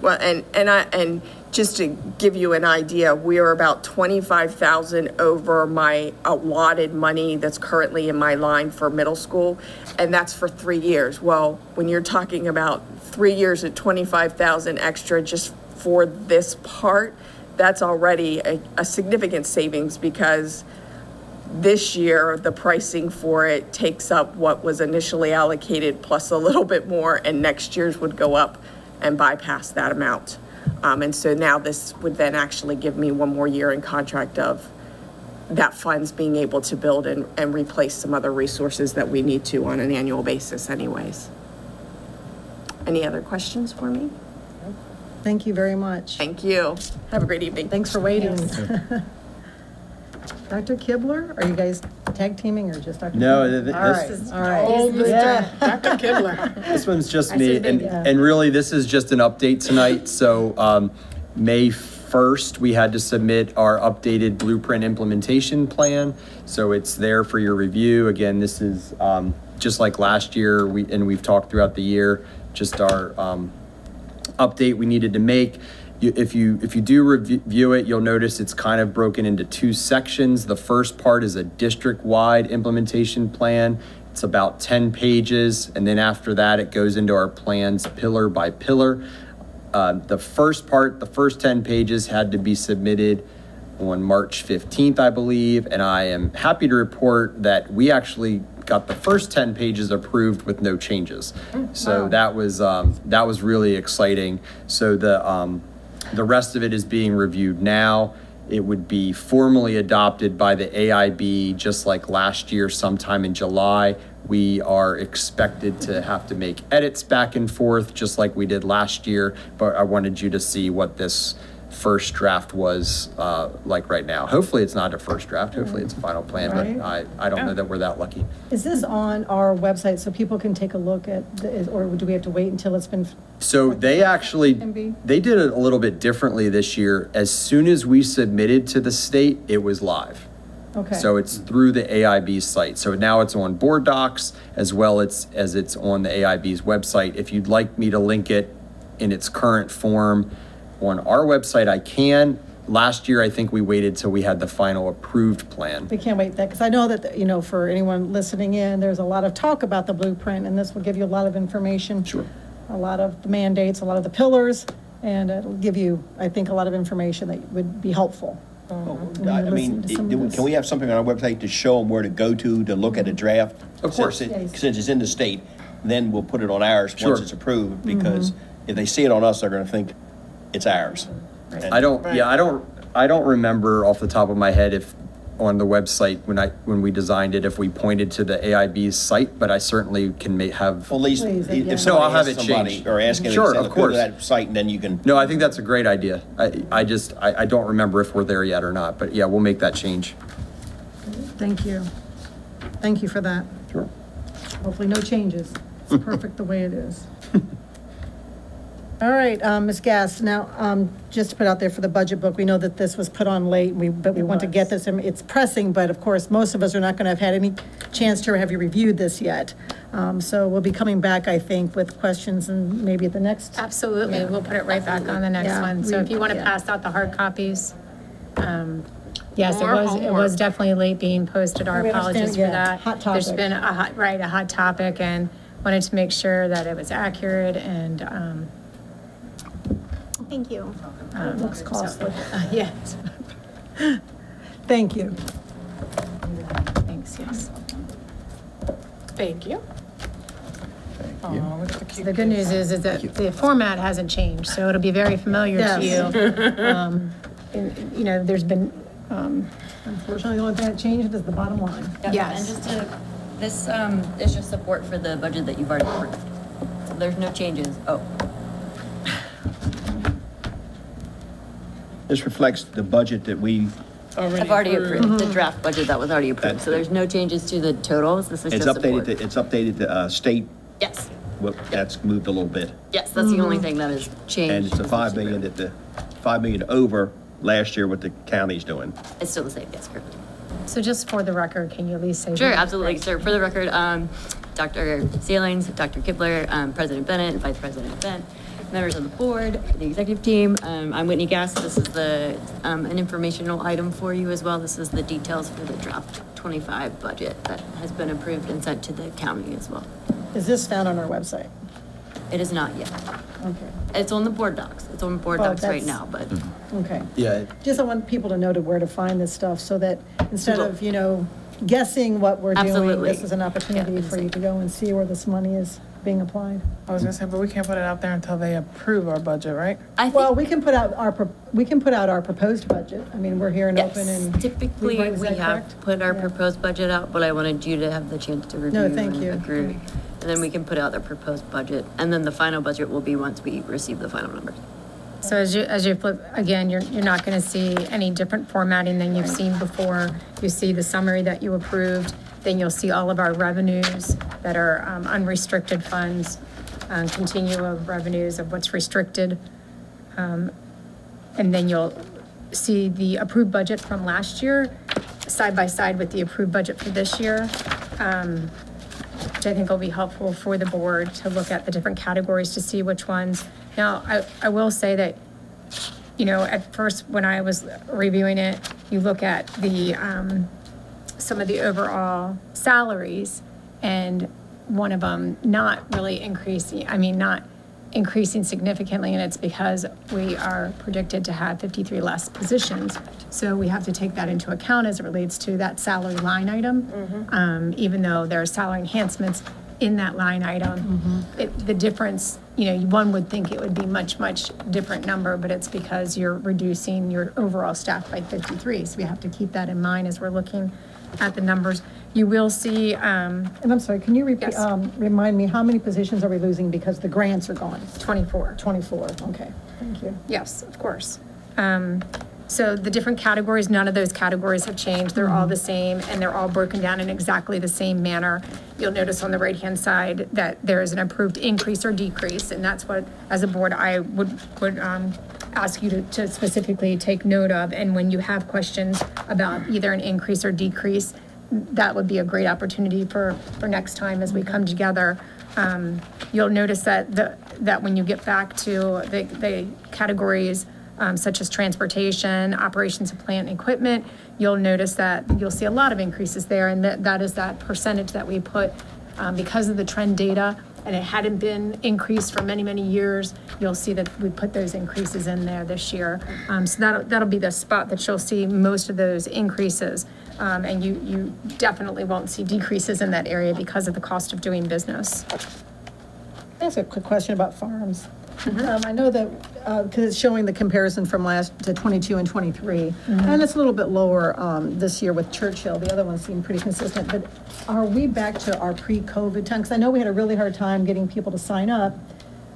Well, and, and I, and just to give you an idea, we are about twenty-five thousand over my allotted money that's currently in my line for middle school, and that's for three years. Well, when you're talking about three years at twenty-five thousand extra just for this part, that's already a, a significant savings because this year, the pricing for it takes up what was initially allocated plus a little bit more, and next year's would go up and bypass that amount. Um, and so now this would then actually give me one more year in contract of that funds being able to build and, and replace some other resources that we need to on an annual basis anyways. Any other questions for me? Thank you very much. Thank you. Have a great evening. Thanks for waiting. Dr. Kibler, are you guys tag teaming or just Dr.? No, Kibler? th- th- All this right, is- all right. Yeah. Mr. Dr. Kibler. This one's just me, and, baby. and really, this is just an update tonight. So, um, May 1st, we had to submit our updated blueprint implementation plan. So it's there for your review. Again, this is, um, just like last year, we, and we've talked throughout the year, just our, um, update we needed to make. You- If you, if you do review it, you'll notice it's kind of broken into two sections. The first part is a district-wide implementation plan. It's about 10 pages, and then after that, it goes into our plans pillar by pillar. Uh, The first part, the first 10 pages had to be submitted on March 15th, I believe, and I am happy to report that we actually got the first 10 pages approved with no changes. So wow. that was, um, that was really exciting. So the, um, the rest of it is being reviewed now. It would be formally adopted by the AIB, just like last year sometime in July. We are expected to have to make edits back and forth, just like we did last year. But I wanted you to see what this first draft was uh, like right now. Hopefully, it's not a first draft. Hopefully, it's a final plan, but I, I don't know that we're that lucky. Is this on our website so people can take a look at, the- or do we have to wait until it's been? So they actually, they did it a little bit differently this year. As soon as we submitted to the state, it was live. Okay. So it's through the AIB site. So now it's on board docs as well as, as it's on the AIB's website. If you'd like me to link it in its current form on our website, I can. Last year, I think we waited till we had the final approved plan. We can't wait that, because I know that, you know, for anyone listening in, there's a lot of talk about the blueprint, and this will give you a lot of information. Sure. A lot of the mandates, a lot of the pillars, and it'll give you, I think, a lot of information that would be helpful. when I you're mean, listening to some of it- this. can we have something on our website to show them where to go to, to look at a draft? Of course. Since it- Yes. Since it's in the state, then we'll put it on ours Sure. once it's approved, Mm-hmm. because if they see it on us, they're gonna think it's ours. And- I don't, yeah, I don't, I don't remember off the top of my head if on the website when I, when we designed it, if we pointed to the AIB's site, but I certainly can ma- have. Well, at least, Please, yeah. if No, somebody I'll have it somebody, changed. or ask them, Sure, say, of "Look, go to course. that site, and then you can, No, I think that's a great idea. I, I just, I, I don't remember if we're there yet or not, but yeah, we'll make that change. Thank you. Thank you for that. Sure. Hopefully, no changes. It's perfect the way it is. All right, um, Ms. Gass, now, um, just to put out there for the budget book, we know that this was put on late, we, but we want to get this, and it's pressing, but of course, most of us are not going to have had any chance to have you reviewed this yet. Um, So we'll be coming back, I think, with questions and maybe at the next. Absolutely, we'll put it right back on the next Yeah, one. So we- if you want to yeah. pass out the hard copies, um, yes, it More was, it was homework. definitely late being posted. Our We understand, apologies for yeah, that. hot There's topic. been a hot, right, a hot topic and wanted to make sure that it was accurate and, um, Thank you. Looks costly. yes, Thank you. thanks, yes. Thank you. Oh, look at the cute The good news is, is that the format hasn't changed, so it'll be very familiar to you. Um, and, You know, there's been, um, Unfortunately, the only thing that changed is the bottom line. Yep, Yes. And just to, this um, is just support for the budget that you've already approved. So there's no changes. Oh, this reflects the budget that we, I've already approved, the draft budget that was already approved. That's- So there's no changes to the totals. This is it's just updated, support. to it's updated to uh, state, Yes, well, that's moved a little bit. yes, that's the only thing that has changed. And it's the 5 million that the, 5 million over last year what the county's doing. It's still the same, yes, correct. so just for the record, can you at least say? Sure, who- absolutely. sir, for the record, um, Dr. Saelens, Dr. Kibler, um, President Bennett, and Vice President Bent, members of the board, the executive team. Um, I'm Whitney Gass. This is the, um, an informational item for you as well. This is the details for the draft 25 budget that has been approved and sent to the county as well. Is this found on our website? It is not yet. Okay, It's on the board docs. It's on board Well, docs right now, but okay. Yeah, Just I want people to know to where to find this stuff, so that instead Sure. of, you know, guessing what we're doing, this is an opportunity Yeah, for you to go and see where this money is being applied. I was gonna say, but we can't put it out there until they approve our budget, right? I think. Well, we can put out our, pro- we can put out our proposed budget. I mean, we're here and Yes, open and. typically, Right, is we that have correct? put our Yeah. proposed budget out, but I wanted you to have the chance to review thank and you. agree. And then we can put out the proposed budget, and then the final budget will be once we receive the final numbers. So as you, as you flip, again, you're, you're not going to see any different formatting than you've seen before. You see the summary that you approved, then you'll see all of our revenues that are um, unrestricted funds, um, continue of revenues of what's restricted. Um, And then you'll see the approved budget from last year, side by side with the approved budget for this year, um, which I think will be helpful for the board to look at the different categories to see which ones. Now, I, I will say that, you know, at first, when I was reviewing it, you look at the, um, some of the overall salaries, and one of them not really increasing, I mean, not increasing significantly, and it's because we are predicted to have 53 less positions. So we have to take that into account as it relates to that salary line item. Um, Even though there are salary enhancements in that line item, it- the difference, you know, one would think it would be much, much different number, but it's because you're reducing your overall staff by 53. So we have to keep that in mind as we're looking at the numbers. You will see, um, And I'm sorry, can you repeat, Yes. um, remind me, how many positions are we losing because the grants are gone? 24. 24, okay, thank you. Yes, of course. Um, So the different categories, none of those categories have changed. They're all the same, and they're all broken down in exactly the same manner. You'll notice on the right-hand side that there is an approved increase or decrease, and that's what, as a board, I would, would um, ask you to- to specifically take note of. And when you have questions about either an increase or decrease, that would be a great opportunity for, for next time as we come together. Um, You'll notice that, the that when you get back to the, the categories um, such as transportation, operations of plant equipment, you'll notice that you'll see a lot of increases there, and that, that is that percentage that we put um, because of the trend data, and it hadn't been increased for many, many years, you'll see that we put those increases in there this year. Um, So that'll, that'll be the spot that you'll see most of those increases. Um, And you, you definitely won't see decreases in that area because of the cost of doing business. I have a quick question about farms. Um, I know that, because it's showing the comparison from last to 22 and 23, and it's a little bit lower um, this year with Churchill. The other ones seem pretty consistent, but are we back to our pre-COVID time? Because I know we had a really hard time getting people to sign up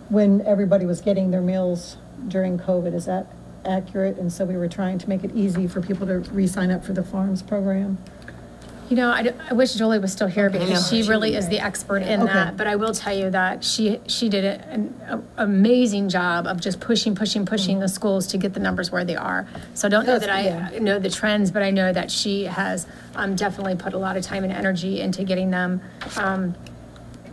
when everybody was getting their meals during COVID. Is that accurate? And so we were trying to make it easy for people to re-sign up for the farms program? You know, I, I wish Julie was still here because she really is the expert in Okay. that. But I will tell you that she, she did a- an a- amazing job of just pushing, pushing, pushing the schools to get the numbers where they are. So I don't know that I know the trends, but I know that she has um, definitely put a lot of time and energy into getting them. um,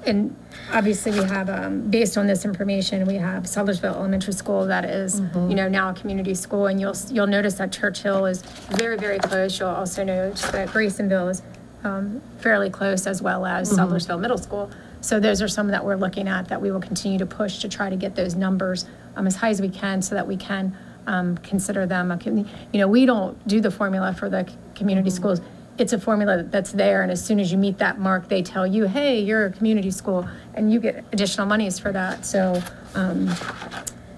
And obviously, we have, um, based on this information, we have Sudlersville Elementary School that is, you know, now a community school. And you'll, you'll notice that Churchill is very, very close. You'll also notice that Graysonville is um, fairly close, as well as Sudlersville Middle School. So those are some that we're looking at that we will continue to push to try to get those numbers um, as high as we can so that we can um, consider them a, commu- you know, we don't do the formula for the c- community schools. It's a formula that's there, and as soon as you meet that mark, they tell you, hey, you're a community school, and you get additional monies for that. So um,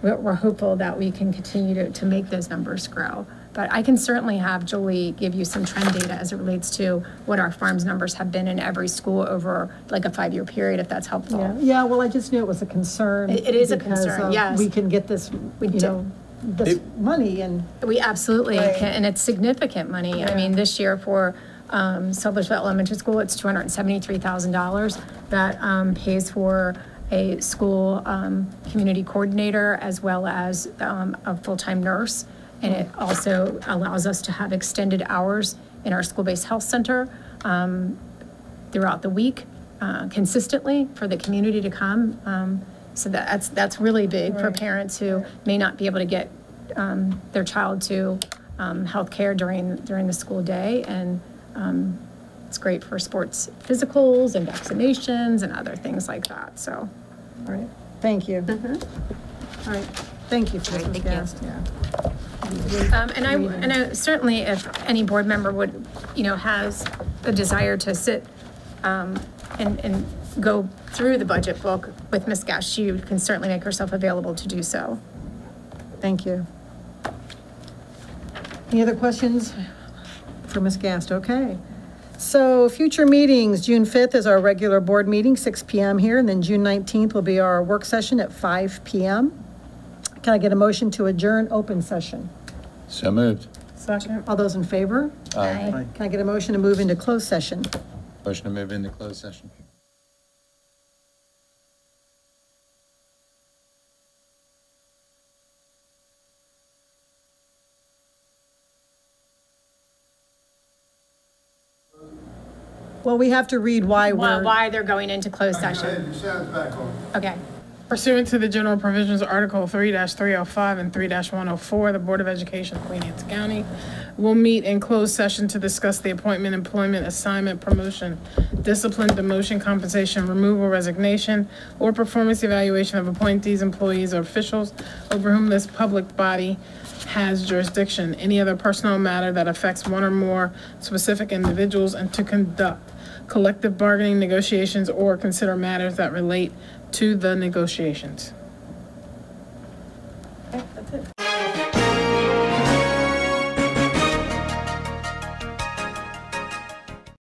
we're we're hopeful that we can continue to, to make those numbers grow. But I can certainly have Julie give you some trend data as it relates to what our farms numbers have been in every school over like a five-year period, if that's helpful. Yeah, yeah, well, I just knew it was a concern. It- it is a concern, yes. We can get this, you do. know, this money and. We absolutely Right. can, and it's significant money. I mean, this year for um, Sudlersville Elementary School, it's $273,000 that um, pays for a school um, community coordinator as well as um, a full-time nurse. And it also allows us to have extended hours in our school-based health center um, throughout the week uh, consistently for the community to come. Um, So that's, that's really big for parents who may not be able to get um, their child to um, healthcare during, during the school day. And um, it's great for sports physicals and vaccinations and other things like that, so. All right, thank you. Mm-hmm. All right, thank you for this, right, Ms. thank you. Gass, yeah. Um, And I, and I certainly, if any board member would, you know, has a desire to sit um, and, and go through the budget book with Ms. Gass, she can certainly make herself available to do so. Thank you. Any other questions for Ms. Gass? Okay. So future meetings, June 5th is our regular board meeting, 6 PM here, and then June 19th will be our work session at 5 PM. Can I get a motion to adjourn open session? So moved. Second. All those in favor? Aye. Can I get a motion to move into closed session? Motion to move into closed session. Well, we have to read why Why, we're, why they're going into closed session. Okay. Pursuant to the general provisions of Article 3-305 and 3-104, the Board of Education of Queen Anne's County will meet in closed session to discuss the appointment, employment, assignment, promotion, discipline, demotion, compensation, removal, resignation, or performance evaluation of appointees, employees, or officials over whom this public body has jurisdiction, any other personal matter that affects one or more specific individuals, and to conduct collective bargaining negotiations, or consider matters that relate to the negotiations. Okay, that's it.